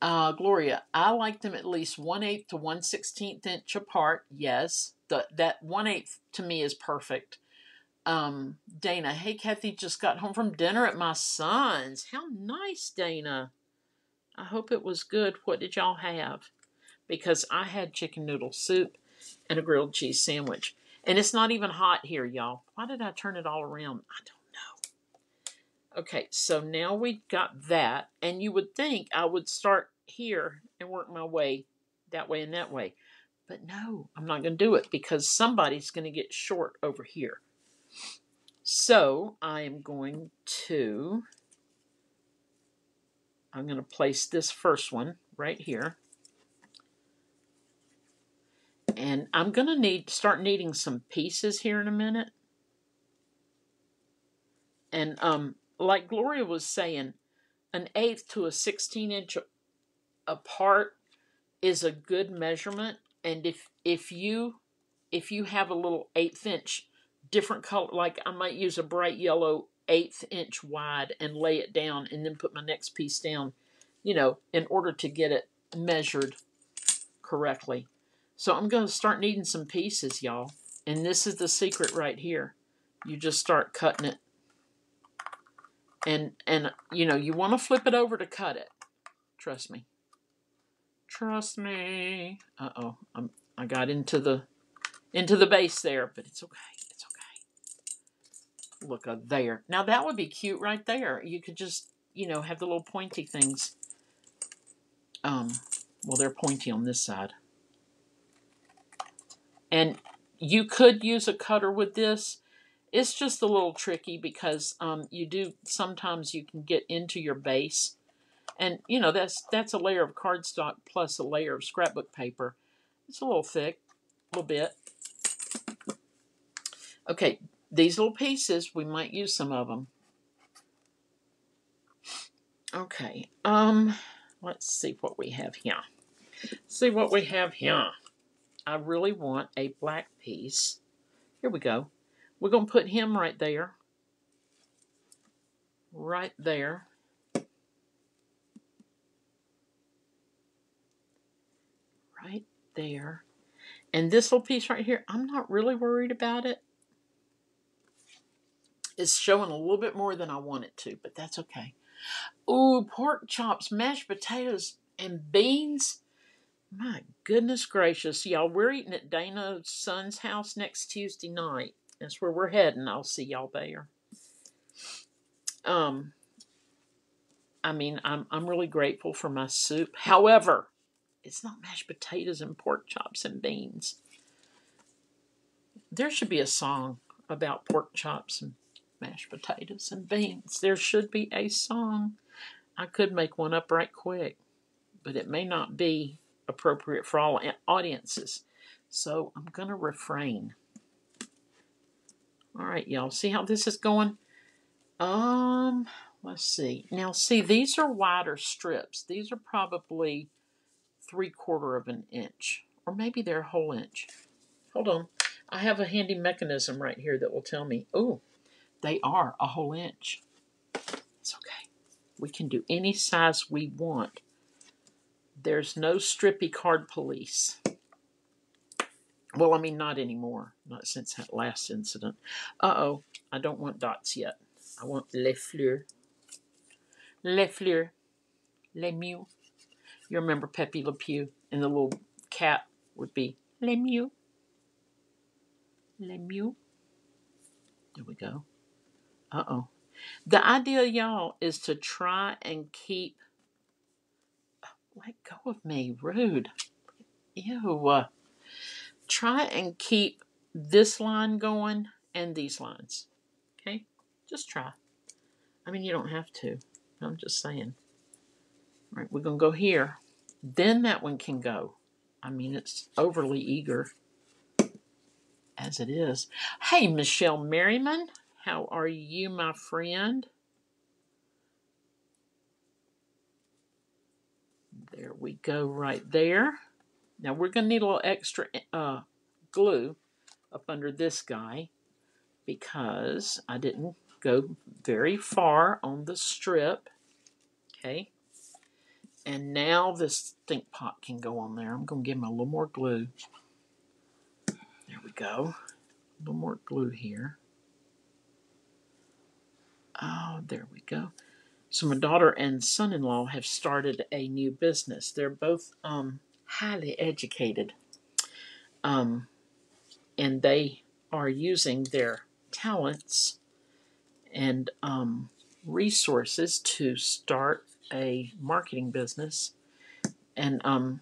uh, Gloria, I like them at least 1 8 to 1 16th inch apart. Yes, the, that 1 8 to me is perfect. Um, Dana, hey, Kathy just got home from dinner at my son's. How nice, Dana. I hope it was good. What did y'all have? Because I had chicken noodle soup and a grilled cheese sandwich. And it's not even hot here, y'all. Why did I turn it all around? I don't. Okay, so now we've got that. And you would think I would start here and work my way that way and that way. But no, I'm not going to do it because somebody's going to get short over here. So I am going to, I'm going to place this first one right here. And I'm going to need start needing some pieces here in a minute. And um, like Gloria was saying, an eighth to a 16 inch apart is a good measurement. And if if you if you have a little eighth inch different color, like I might use a bright yellow eighth inch wide and lay it down and then put my next piece down, you know, in order to get it measured correctly. So I'm going to start needing some pieces, y'all. And this is the secret right here. You just start cutting it. And, and you know, you want to flip it over to cut it. Trust me. Trust me. Uh-oh. I'm, I got into the into the base there, but it's okay. It's okay. Look up there. Now that would be cute right there. You could just, you know, have the little pointy things. Um, well, they're pointy on this side. And you could use a cutter with this. It's just a little tricky because um, you do sometimes you can get into your base, and you know that's that's a layer of cardstock plus a layer of scrapbook paper. It's a little thick, a little bit. Okay, these little pieces we might use some of them. Okay, um, let's see what we have here. See what we have here. I really want a black piece. Here we go. We're going to put him right there. Right there. Right there. And this little piece right here, I'm not really worried about it. It's showing a little bit more than I want it to, but that's okay. Ooh, pork chops, mashed potatoes, and beans. My goodness gracious, y'all, we're eating at Dana's son's house next Tuesday night. That's where we're heading. I'll see y'all there. Um, I mean, I'm I'm really grateful for my soup. However, it's not mashed potatoes and pork chops and beans. There should be a song about pork chops and mashed potatoes and beans. There should be a song. I could make one up right quick, but it may not be appropriate for all audiences. So I'm going to refrain. All right, y'all. See how this is going? Um, let's see. Now, see, these are wider strips. These are probably three quarter of an inch, or maybe they're a whole inch. Hold on. I have a handy mechanism right here that will tell me, oh, they are a whole inch. It's okay. We can do any size we want. There's no strippy card police. Well, I mean, not anymore. Not since that last incident. Uh-oh. I don't want dots yet. I want les fleurs. Les fleurs. Les mew. You remember Pepe Le Pew and the little cat would be Lemieux. Lemieux. There we go. Uh oh. The idea, y'all, is to try and keep. Let go of me, rude. Ew. Uh, try and keep this line going and these lines. Okay? Just try. I mean, you don't have to. I'm just saying. All right, we're going to go here. Then that one can go. I mean, it's overly eager as it is. Hey, Michelle Merriman. How are you, my friend? There we go, right there. Now we're going to need a little extra uh, glue up under this guy because I didn't go very far on the strip. Okay. And now this stink pot can go on there. I'm going to give him a little more glue. There we go. A little more glue here. Oh, there we go. So my daughter and son-in-law have started a new business. They're both um, highly educated, um, and they are using their talents and um, resources to start a marketing business. And um,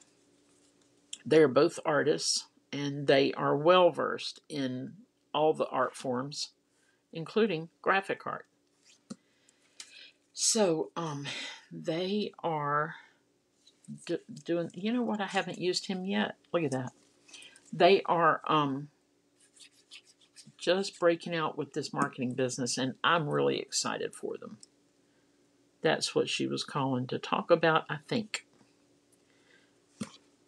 they are both artists, and they are well versed in all the art forms, including graphic art. So, um, they are doing. You know what? I haven't used him yet. Look at that. They are um just breaking out with this marketing business, and I'm really excited for them. That's what she was calling to talk about, I think,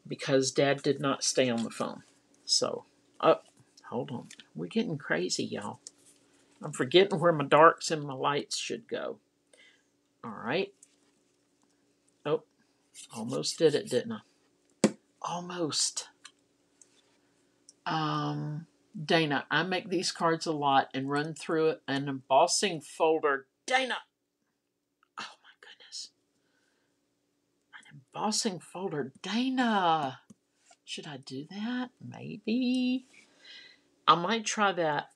because Dad did not stay on the phone. So, oh, hold on. We're getting crazy, y'all. I'm forgetting where my darks and my lights should go. All right. Almost did it, didn't I? Almost. Um, Dana, I make these cards a lot and run through an embossing folder. Dana! Oh my goodness. An embossing folder. Dana! Should I do that? Maybe. I might try that.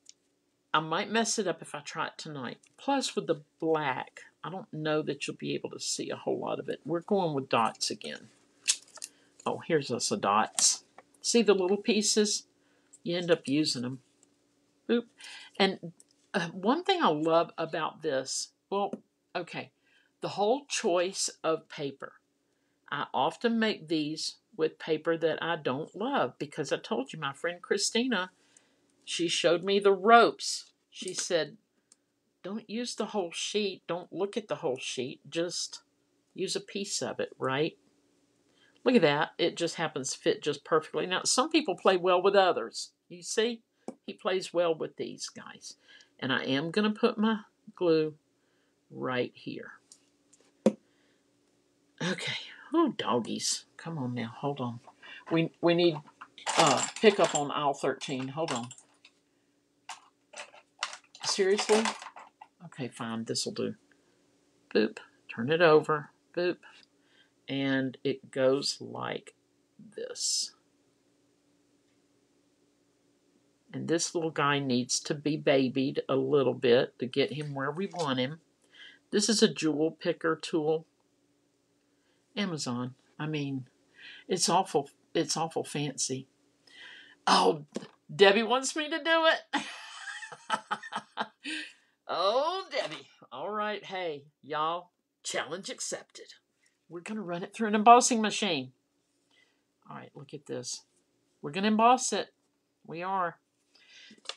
I might mess it up if I try it tonight. Plus, with the black, I don't know that you'll be able to see a whole lot of it. We're going with dots again. Oh, here's us a dots. See the little pieces? You end up using them. Boop. And uh, one thing I love about this, well, okay, the whole choice of paper. I often make these with paper that I don't love because I told you my friend Christina, she showed me the ropes. She said, don't use the whole sheet. Don't look at the whole sheet. Just use a piece of it, right? Look at that. It just happens to fit just perfectly. Now, some people play well with others. You see? He plays well with these guys. And I am going to put my glue right here. Okay. Oh, doggies. Come on now. Hold on. We, we need uh, pick up on aisle 13. Hold on. Seriously? Okay, fine, this'll do. Boop, turn it over, boop, and it goes like this. And this little guy needs to be babied a little bit to get him where we want him. This is a jewel picker tool. Amazon. I mean, it's awful. It's awful fancy. Oh, Debbie wants me to do it. Oh, Debbie. All right. Hey, y'all, challenge accepted. We're going to run it through an embossing machine. All right, look at this. We're going to emboss it. We are.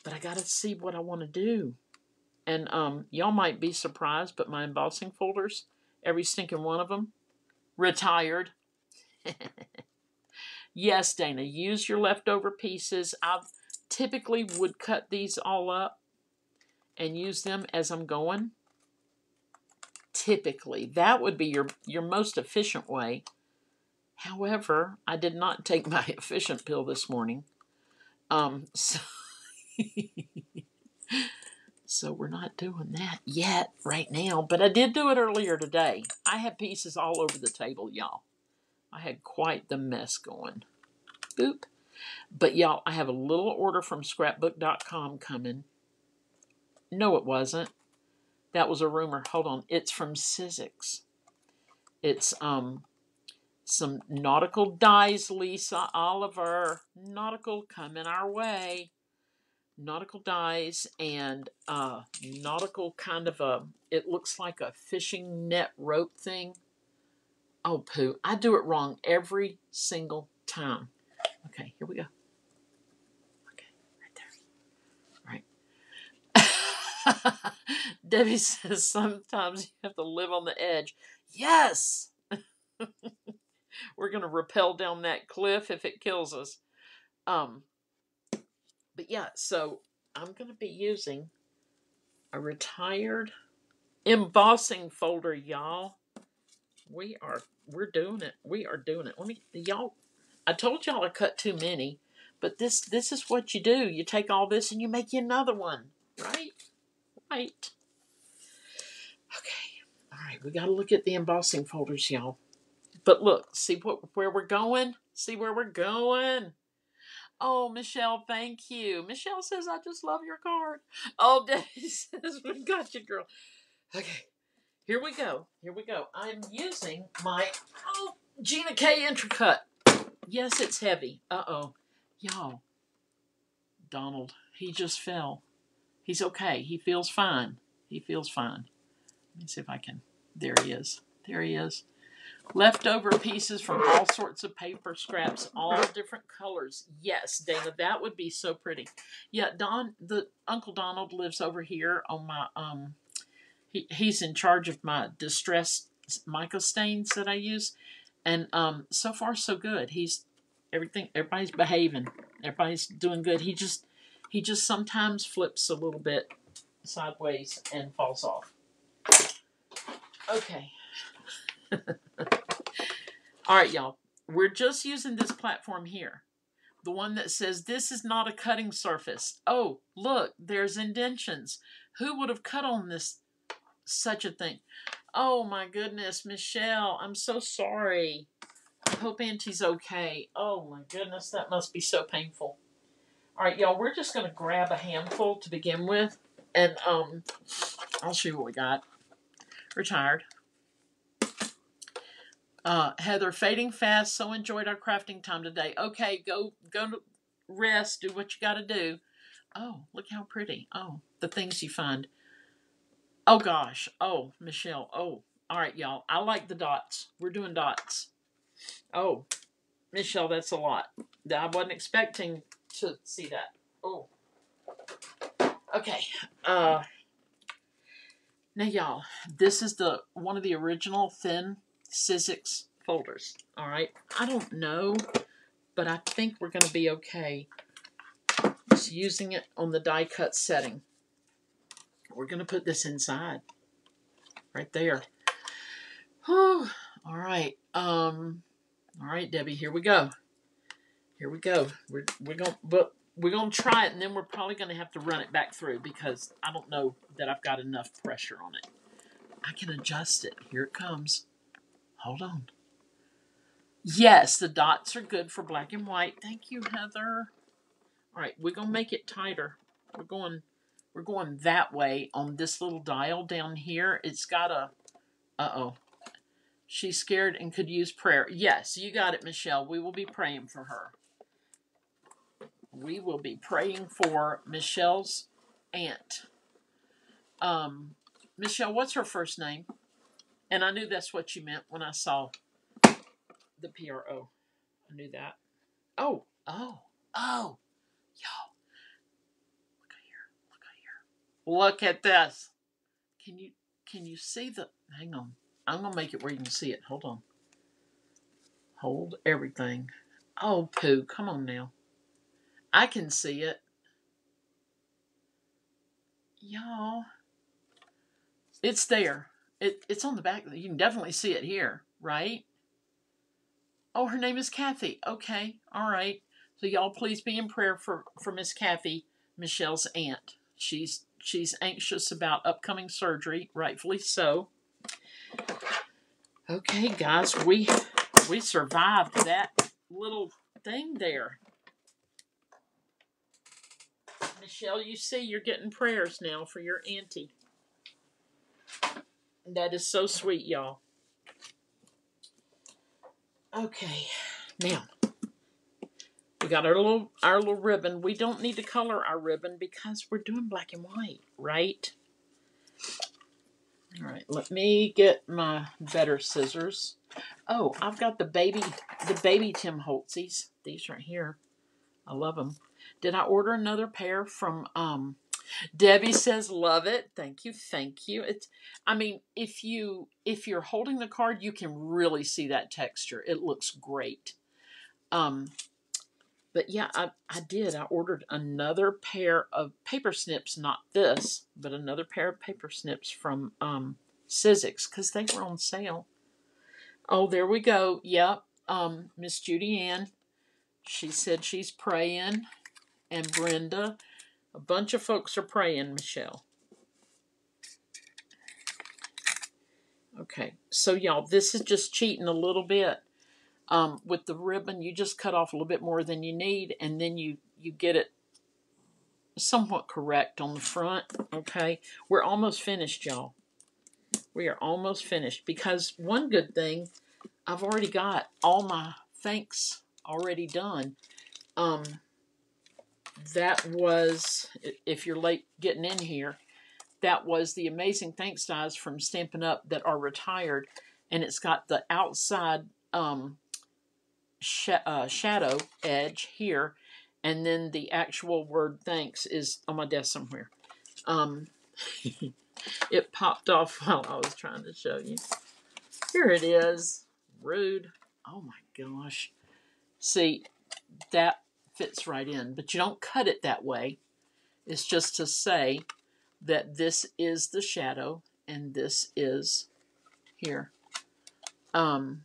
But I got to see what I want to do. And um, y'all might be surprised, but my embossing folders, every stinking one of them, retired. yes, Dana, use your leftover pieces. I typically would cut these all up and use them as I'm going. Typically, that would be your, your most efficient way. However, I did not take my efficient pill this morning. Um, so, so we're not doing that yet right now, but I did do it earlier today. I had pieces all over the table, y'all. I had quite the mess going. Boop. But y'all, I have a little order from scrapbook.com coming. No, it wasn't. That was a rumor. Hold on. It's from Sizzix. It's um some nautical dies, Lisa Oliver. Nautical coming our way. Nautical dies and uh nautical kind of a it looks like a fishing net rope thing. Oh poo. I do it wrong every single time. Okay, here we go. Debbie says sometimes you have to live on the edge. Yes! We're going to rappel down that cliff if it kills us. Um, but yeah, so I'm going to be using a retired embossing folder, y'all. We are we're doing it. We are doing it. Let me y'all I told y'all I cut too many, but this this is what you do. You take all this and you make you another one, right? Okay. All right. We got to look at the embossing folders, y'all. But look, see what where we're going? See where we're going? Oh, Michelle, thank you. Michelle says, I just love your card. Oh, Debbie says, we got you, girl. Okay, here we go. Here we go. I'm using my oh, Gina K Intricut. Yes, it's heavy. Uh oh. Y'all, Donald, he just fell. He's okay. He feels fine. He feels fine. Let me see if I can. There he is. There he is. Leftover pieces from all sorts of paper scraps, all different colors. Yes, Dana, that would be so pretty. Yeah, Don, the Uncle Donald lives over here on my um. He he's in charge of my distress mica stains that I use, and um, so far so good. He's everything. Everybody's behaving. Everybody's doing good. He just he just sometimes flips a little bit sideways and falls off. Okay. All right, y'all. We're just using this platform here. The one that says this is not a cutting surface. Oh, look, there's indentions. Who would have cut on this such a thing? Oh my goodness, Michelle, I'm so sorry. I hope Auntie's okay. Oh my goodness, that must be so painful. All right, y'all, we're just going to grab a handful to begin with, and um, I'll show you what we got. Retired. Uh, Heather, fading fast. So enjoyed our crafting time today. Okay, go go to rest. Do what you got to do. Oh, look how pretty. Oh, the things you find. Oh gosh. Oh, Michelle. Oh, all right, y'all. I like the dots. We're doing dots. Oh, Michelle, that's a lot. I wasn't expecting to see that. Oh. Okay. Uh now y'all, this is the one of the original thin Sizzix folders. Alright. I don't know, but I think we're gonna be okay. Just using it on the die cut setting. We're gonna put this inside. Right there. Oh, all right. Um all right, Debbie, here we go. Here we go. We're we're going but we're gonna try it and then we're probably gonna have to run it back through because I don't know that I've got enough pressure on it. I can adjust it. Here it comes. Hold on. Yes, the dots are good for black and white. Thank you, Heather. All right, we're gonna make it tighter. We're going we're going that way on this little dial down here. It's got a uh-oh. She's scared and could use prayer. Yes, you got it, Michelle. We will be praying for her we will be praying for Michelle's aunt. Um, Michelle, what's her first name? And I knew that's what you meant when I saw the PRO. I knew that. Oh, oh, oh, yo. Look at here. Look at here. Look at this. Can you can you see the hang on. I'm gonna make it where you can see it. Hold on. Hold everything. Oh poo, come on now. I can see it. Y'all. It's there. It, it's on the back. You can definitely see it here, right? Oh, her name is Kathy. Okay, all right. So y'all please be in prayer for, for Miss Kathy, Michelle's aunt. She's she's anxious about upcoming surgery, rightfully so. Okay, guys, we we survived that little thing there. Michelle, you see, you're getting prayers now for your auntie. That is so sweet, y'all. Okay, now we got our little our little ribbon. We don't need to color our ribbon because we're doing black and white, right? All right, let me get my better scissors. Oh, I've got the baby the baby Tim Holtzies. These right here. I love them. Did I order another pair from um Debbie says love it. Thank you. Thank you. It's I mean, if you if you're holding the card, you can really see that texture. It looks great. Um but yeah, I, I did. I ordered another pair of paper snips, not this, but another pair of paper snips from um, Sizzix because they were on sale. Oh, there we go. Yep. Um, Miss Judy Ann, she said she's praying, and Brenda, a bunch of folks are praying, Michelle. Okay, so y'all, this is just cheating a little bit. Um, with the ribbon, you just cut off a little bit more than you need, and then you you get it somewhat correct on the front. Okay, we're almost finished, y'all. We are almost finished because one good thing, I've already got all my thanks already done. Um, that was if you're late getting in here, that was the amazing thanks dies from Stampin' Up that are retired, and it's got the outside um, sh uh, shadow edge here, and then the actual word thanks is on my desk somewhere. Um, it popped off while I was trying to show you. Here it is. Rude. Oh my gosh. See, that fits right in, but you don't cut it that way. It's just to say that this is the shadow and this is here. Um,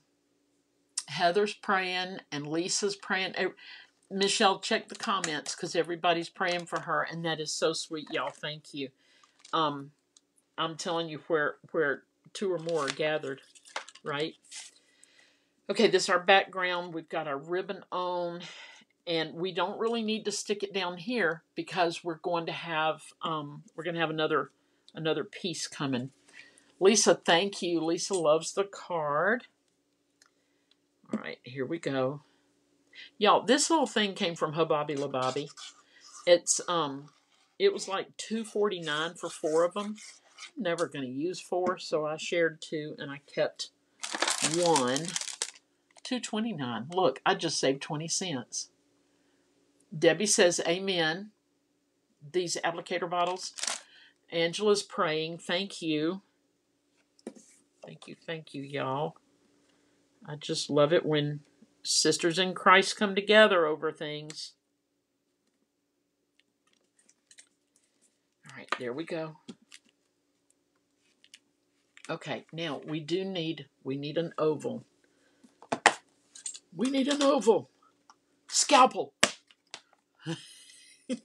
Heather's praying and Lisa's praying. Michelle, check the comments because everybody's praying for her, and that is so sweet, y'all. Thank you. Um, I'm telling you where where two or more are gathered, right? Okay, this is our background. We've got our ribbon on, and we don't really need to stick it down here because we're going to have um, we're going to have another another piece coming. Lisa, thank you. Lisa loves the card. All right, here we go. Y'all, this little thing came from Hobby Lobby. It's um, it was like two forty nine for four of them. I'm never going to use four, so I shared two and I kept one. Two twenty nine. Look, I just saved twenty cents. Debbie says, "Amen." These applicator bottles. Angela's praying. Thank you. Thank you, thank you, y'all. I just love it when sisters in Christ come together over things. All right, there we go. Okay, now we do need we need an oval. We need an oval. Scalpel.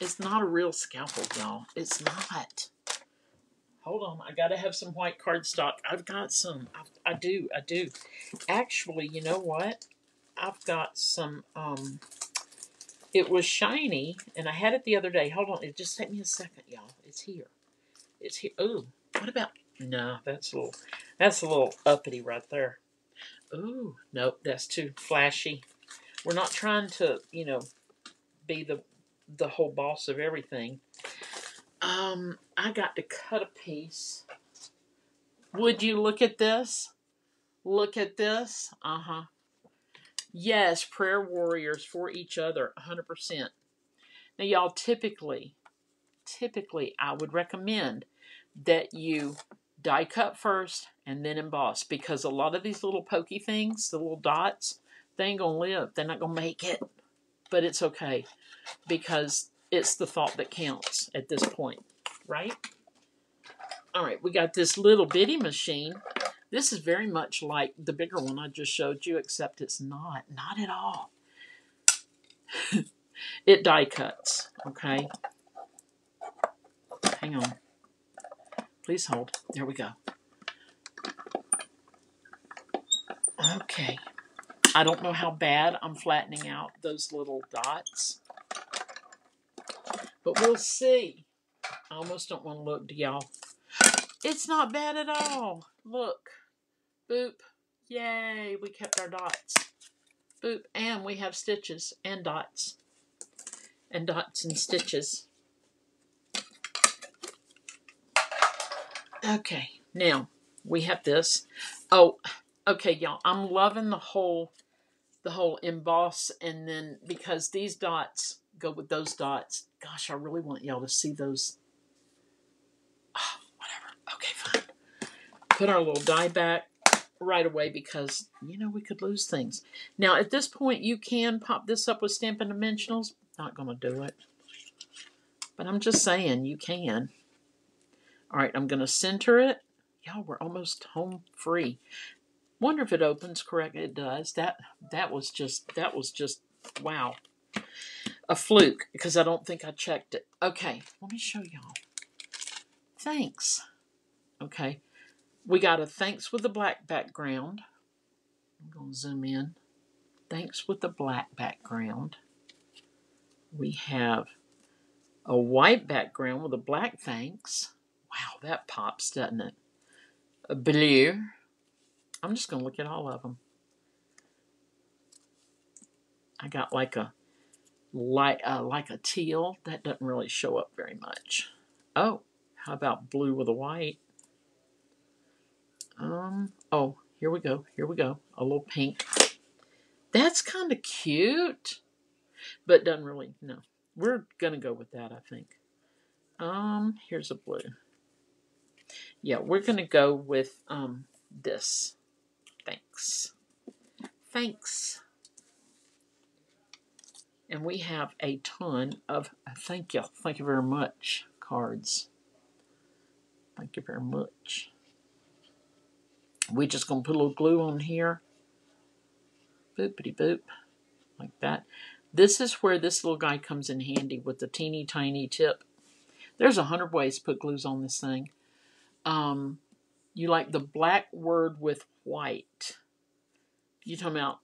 it's not a real scalpel, y'all. It's not. Hold on, I gotta have some white cardstock. I've got some. I, I do, I do. Actually, you know what? I've got some, um, it was shiny, and I had it the other day. Hold on, it just take me a second, y'all. It's here. It's here. Ooh, what about, no, that's a little, that's a little uppity right there. Ooh, nope, that's too flashy. We're not trying to, you know, be the the whole boss of everything. Um, I got to cut a piece. Would you look at this? Look at this. Uh huh. Yes, prayer warriors for each other, 100%. Now, y'all, typically, typically, I would recommend that you die cut first and then emboss because a lot of these little pokey things, the little dots, they ain't gonna live. They're not gonna make it. But it's okay because it's the thought that counts at this point, right? All right, we got this little bitty machine. This is very much like the bigger one I just showed you, except it's not. Not at all. it die cuts, okay? Hang on. Please hold. There we go. Okay. I don't know how bad I'm flattening out those little dots. But we'll see. I almost don't want to look to y'all. It's not bad at all. Look. Boop. Yay, we kept our dots. Boop. And we have stitches and dots. And dots and stitches. Okay, now we have this. Oh, okay, y'all. I'm loving the whole the whole emboss and then because these dots go with those dots. Gosh, I really want y'all to see those. Oh, whatever. Okay, fine. Put our little die back right away because you know we could lose things. Now at this point you can pop this up with Stampin' Dimensionals. Not gonna do it. But I'm just saying you can. All right, I'm going to center it. Y'all, we're almost home free. Wonder if it opens correct. It does. That that was just that was just wow. A fluke because I don't think I checked it. Okay, let me show y'all. Thanks. Okay. We got a thanks with the black background. I'm going to zoom in. Thanks with the black background. We have a white background with a black thanks. Wow, that pops, doesn't it? A blue. I'm just going to look at all of them. I got like a light, uh, like a teal. That doesn't really show up very much. Oh, how about blue with a white? Um, oh, here we go. Here we go. A little pink. That's kind of cute, but doesn't really, no. We're going to go with that, I think. Um, here's a blue yeah, we're going to go with um, this. Thanks. Thanks. And we have a ton of thank you, thank you very much cards. Thank you very much. We're just going to put a little glue on here. Boopity boop. Like that. This is where this little guy comes in handy with the teeny tiny tip. There's a hundred ways to put glues on this thing um, you like the black word with white. You talking about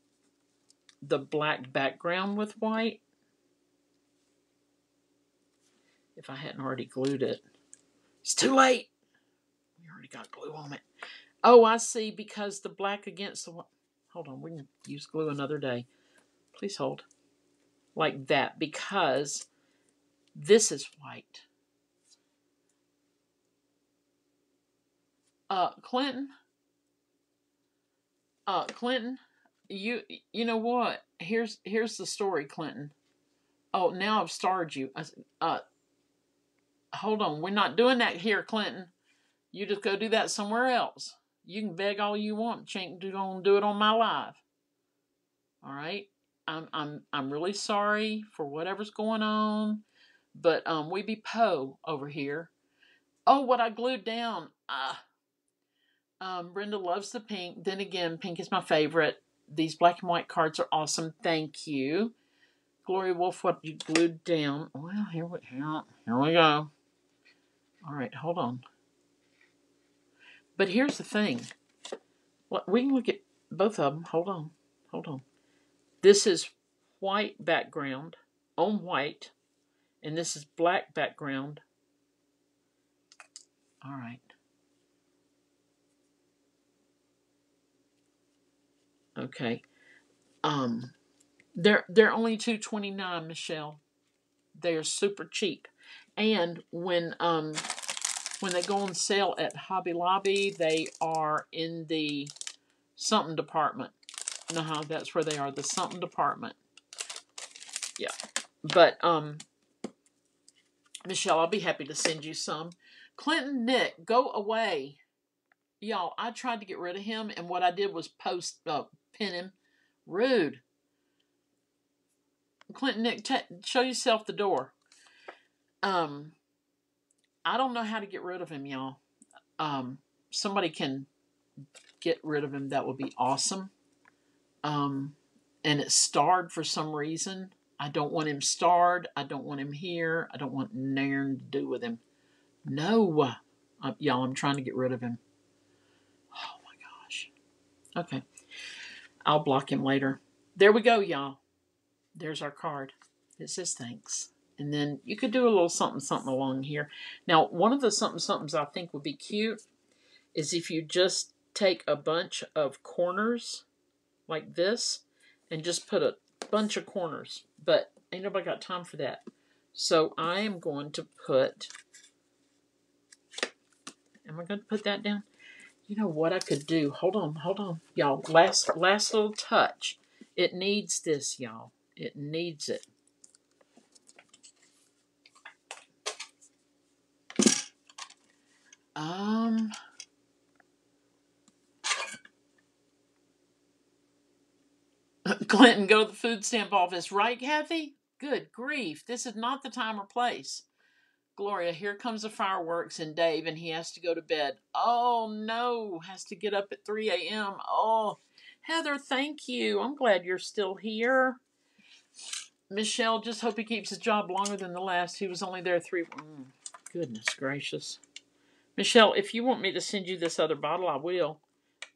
the black background with white? If I hadn't already glued it. It's too late. We already got glue on it. Oh, I see, because the black against the... white. Hold on, we can use glue another day. Please hold. Like that, because this is white. Uh, Clinton. Uh, Clinton, you you know what? Here's here's the story, Clinton. Oh, now I've starred you. Uh, hold on, we're not doing that here, Clinton. You just go do that somewhere else. You can beg all you want, but you ain't gonna do it on my live. All right. I'm I'm I'm really sorry for whatever's going on, but um, we be Poe over here. Oh, what I glued down. Ah. Uh, um, Brenda loves the pink. Then again, pink is my favorite. These black and white cards are awesome. Thank you. Gloria Wolf, what you glued down. Well, here we, here, here we go. All right, hold on. But here's the thing. We can look at both of them. Hold on. Hold on. This is white background on white. And this is black background. All right. Okay. Um, they're they're only two twenty nine, Michelle. They are super cheap, and when um when they go on sale at Hobby Lobby, they are in the something department. No, uh-huh, that's where they are, the something department. Yeah, but um, Michelle, I'll be happy to send you some. Clinton Nick, go away. Y'all, I tried to get rid of him, and what I did was post, uh, pin him. Rude. Clinton Nick, show yourself the door. Um, I don't know how to get rid of him, y'all. Um, somebody can get rid of him. That would be awesome. Um, and it's starred for some reason. I don't want him starred. I don't want him here. I don't want Nairn to do with him. No. Uh, y'all, I'm trying to get rid of him. Oh my gosh. Okay. I'll block him later. There we go, y'all. There's our card. It says thanks. And then you could do a little something something along here. Now, one of the something somethings I think would be cute is if you just take a bunch of corners like this and just put a bunch of corners. But ain't nobody got time for that. So I am going to put, am I going to put that down? You know what I could do? Hold on, hold on. Y'all, last, last little touch. It needs this, y'all. It needs it. Um, Clinton, go to the food stamp office, right, Kathy? Good grief. This is not the time or place. Gloria, here comes the fireworks and Dave, and he has to go to bed. Oh no, has to get up at 3 a.m. Oh, Heather, thank you. I'm glad you're still here. Michelle, just hope he keeps his job longer than the last. He was only there three. Mm, goodness gracious. Michelle, if you want me to send you this other bottle, I will.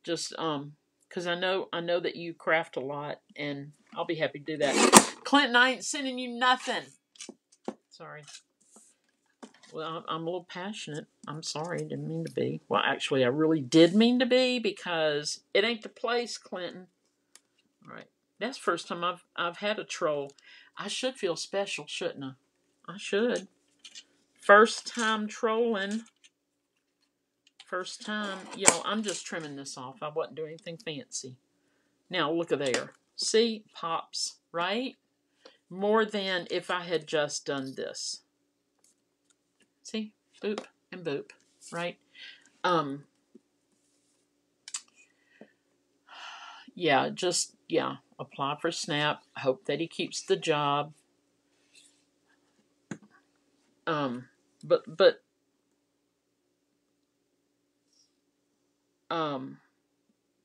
Just um, because I know I know that you craft a lot, and I'll be happy to do that. Clinton, I ain't sending you nothing. Sorry. Well, I'm a little passionate. I'm sorry, didn't mean to be. Well, actually, I really did mean to be because it ain't the place, Clinton. All right, that's first time I've I've had a troll. I should feel special, shouldn't I? I should. First time trolling. First time, y'all. I'm just trimming this off. I wasn't doing anything fancy. Now look at there. See, pops, right? More than if I had just done this. See? Boop and boop, right? Um, yeah, just, yeah, apply for SNAP. Hope that he keeps the job. Um, but, but, um,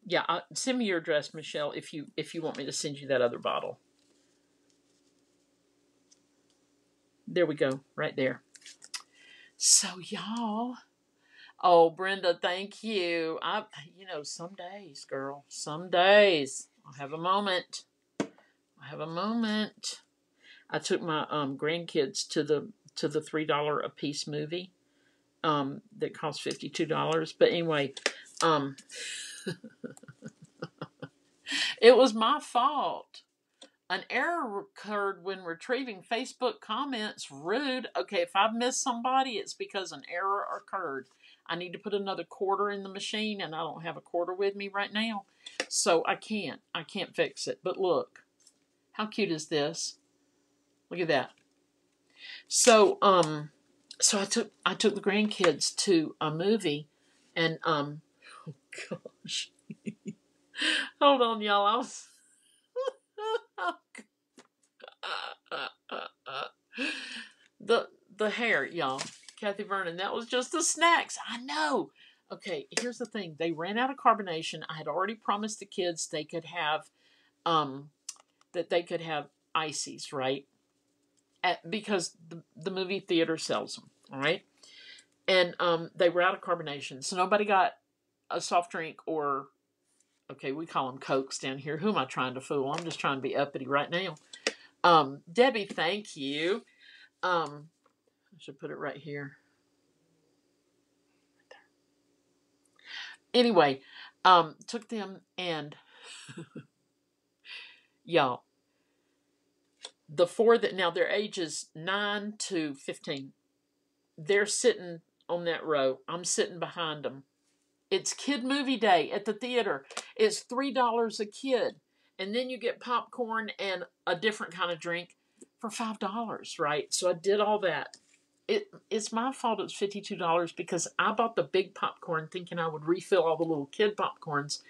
yeah, uh, send me your address, Michelle, if you if you want me to send you that other bottle. There we go, right there. So y'all, oh Brenda, thank you. I, you know, some days, girl, some days I'll have a moment. I have a moment. I took my um, grandkids to the to the three dollar a piece movie um, that cost fifty two dollars. But anyway, um, it was my fault. An error occurred when retrieving Facebook comments. Rude. Okay, if I've missed somebody, it's because an error occurred. I need to put another quarter in the machine, and I don't have a quarter with me right now. So I can't. I can't fix it. But look, how cute is this? Look at that. So, um, so I took I took the grandkids to a movie, and um, oh gosh, hold on, y'all. I was the the hair, y'all. Kathy Vernon, that was just the snacks. I know. Okay, here's the thing. They ran out of carbonation. I had already promised the kids they could have um that they could have ices, right? At, because the, the movie theater sells them, all right? And um they were out of carbonation. So nobody got a soft drink or okay, we call them cokes down here. Who am I trying to fool? I'm just trying to be uppity right now. Um, Debbie, thank you. Um, I should put it right here. Anyway, um, took them and y'all, the four that now their ages nine to fifteen, they're sitting on that row. I'm sitting behind them. It's kid movie day at the theater. It's three dollars a kid, and then you get popcorn and a different kind of drink for five dollars, right? So I did all that. It it's my fault it's fifty two dollars because I bought the big popcorn thinking I would refill all the little kid popcorns.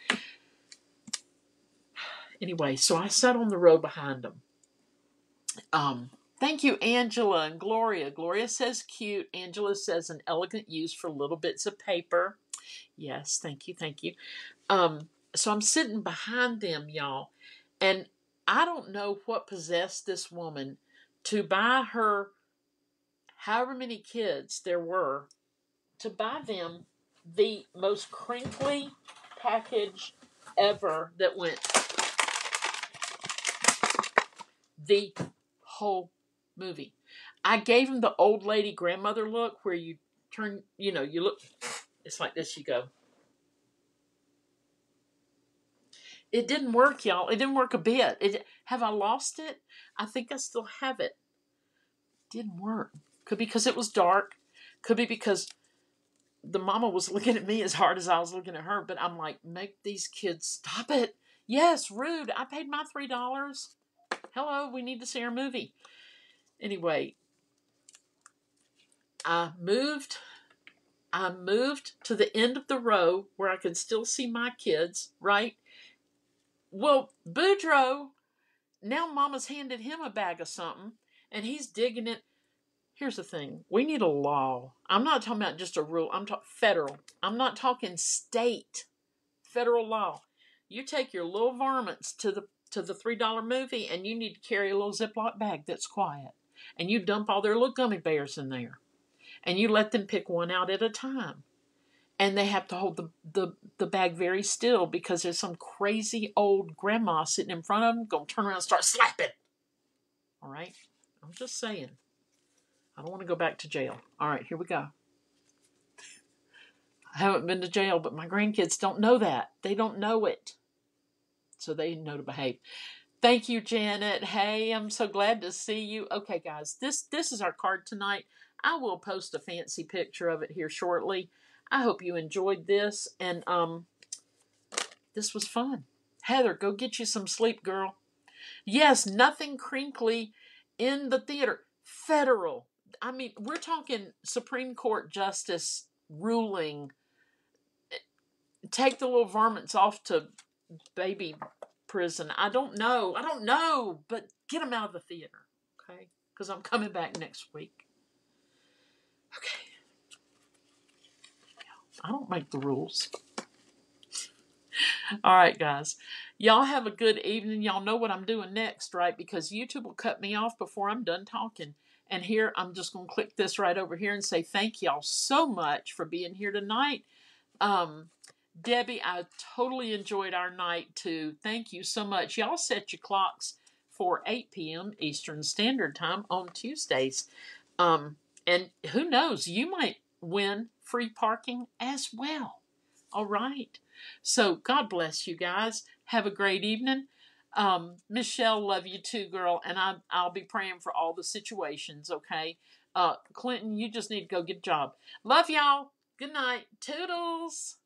Anyway, so I sat on the row behind them. Um, thank you, Angela and Gloria. Gloria says cute. Angela says an elegant use for little bits of paper. Yes, thank you, thank you. Um, so I'm sitting behind them, y'all, and I don't know what possessed this woman to buy her however many kids there were to buy them the most crinkly package ever that went the whole movie. I gave him the old lady grandmother look where you turn, you know, you look, it's like this, you go. It didn't work, y'all. It didn't work a bit. It, have I lost it? I think I still have it. Didn't work. Could be because it was dark. Could be because the mama was looking at me as hard as I was looking at her. But I'm like, make these kids stop it. Yes, rude. I paid my three dollars. Hello, we need to see our movie. Anyway, I moved I moved to the end of the row where I could still see my kids, right? Well, Boudreaux, now Mama's handed him a bag of something, and he's digging it. Here's the thing: we need a law. I'm not talking about just a rule. I'm talking federal. I'm not talking state. Federal law. You take your little varmints to the to the three dollar movie, and you need to carry a little Ziploc bag that's quiet, and you dump all their little gummy bears in there, and you let them pick one out at a time and they have to hold the, the, the bag very still because there's some crazy old grandma sitting in front of them going to turn around and start slapping. All right? I'm just saying. I don't want to go back to jail. All right, here we go. I haven't been to jail, but my grandkids don't know that. They don't know it. So they know to behave. Thank you, Janet. Hey, I'm so glad to see you. Okay, guys, this this is our card tonight. I will post a fancy picture of it here shortly. I hope you enjoyed this, and um, this was fun. Heather, go get you some sleep, girl. Yes, nothing crinkly in the theater. Federal. I mean, we're talking Supreme Court justice ruling. Take the little varmints off to baby prison. I don't know. I don't know, but get them out of the theater, okay? Because I'm coming back next week. Okay. I don't make the rules. All right, guys. Y'all have a good evening. Y'all know what I'm doing next, right? Because YouTube will cut me off before I'm done talking. And here, I'm just going to click this right over here and say thank y'all so much for being here tonight. Um, Debbie, I totally enjoyed our night too. Thank you so much. Y'all set your clocks for 8 p.m. Eastern Standard Time on Tuesdays. Um, and who knows, you might win free parking as well. All right. So God bless you guys. Have a great evening. Um, Michelle, love you too, girl. And I, I'll be praying for all the situations, okay? Uh, Clinton, you just need to go get a job. Love y'all. Good night. Toodles.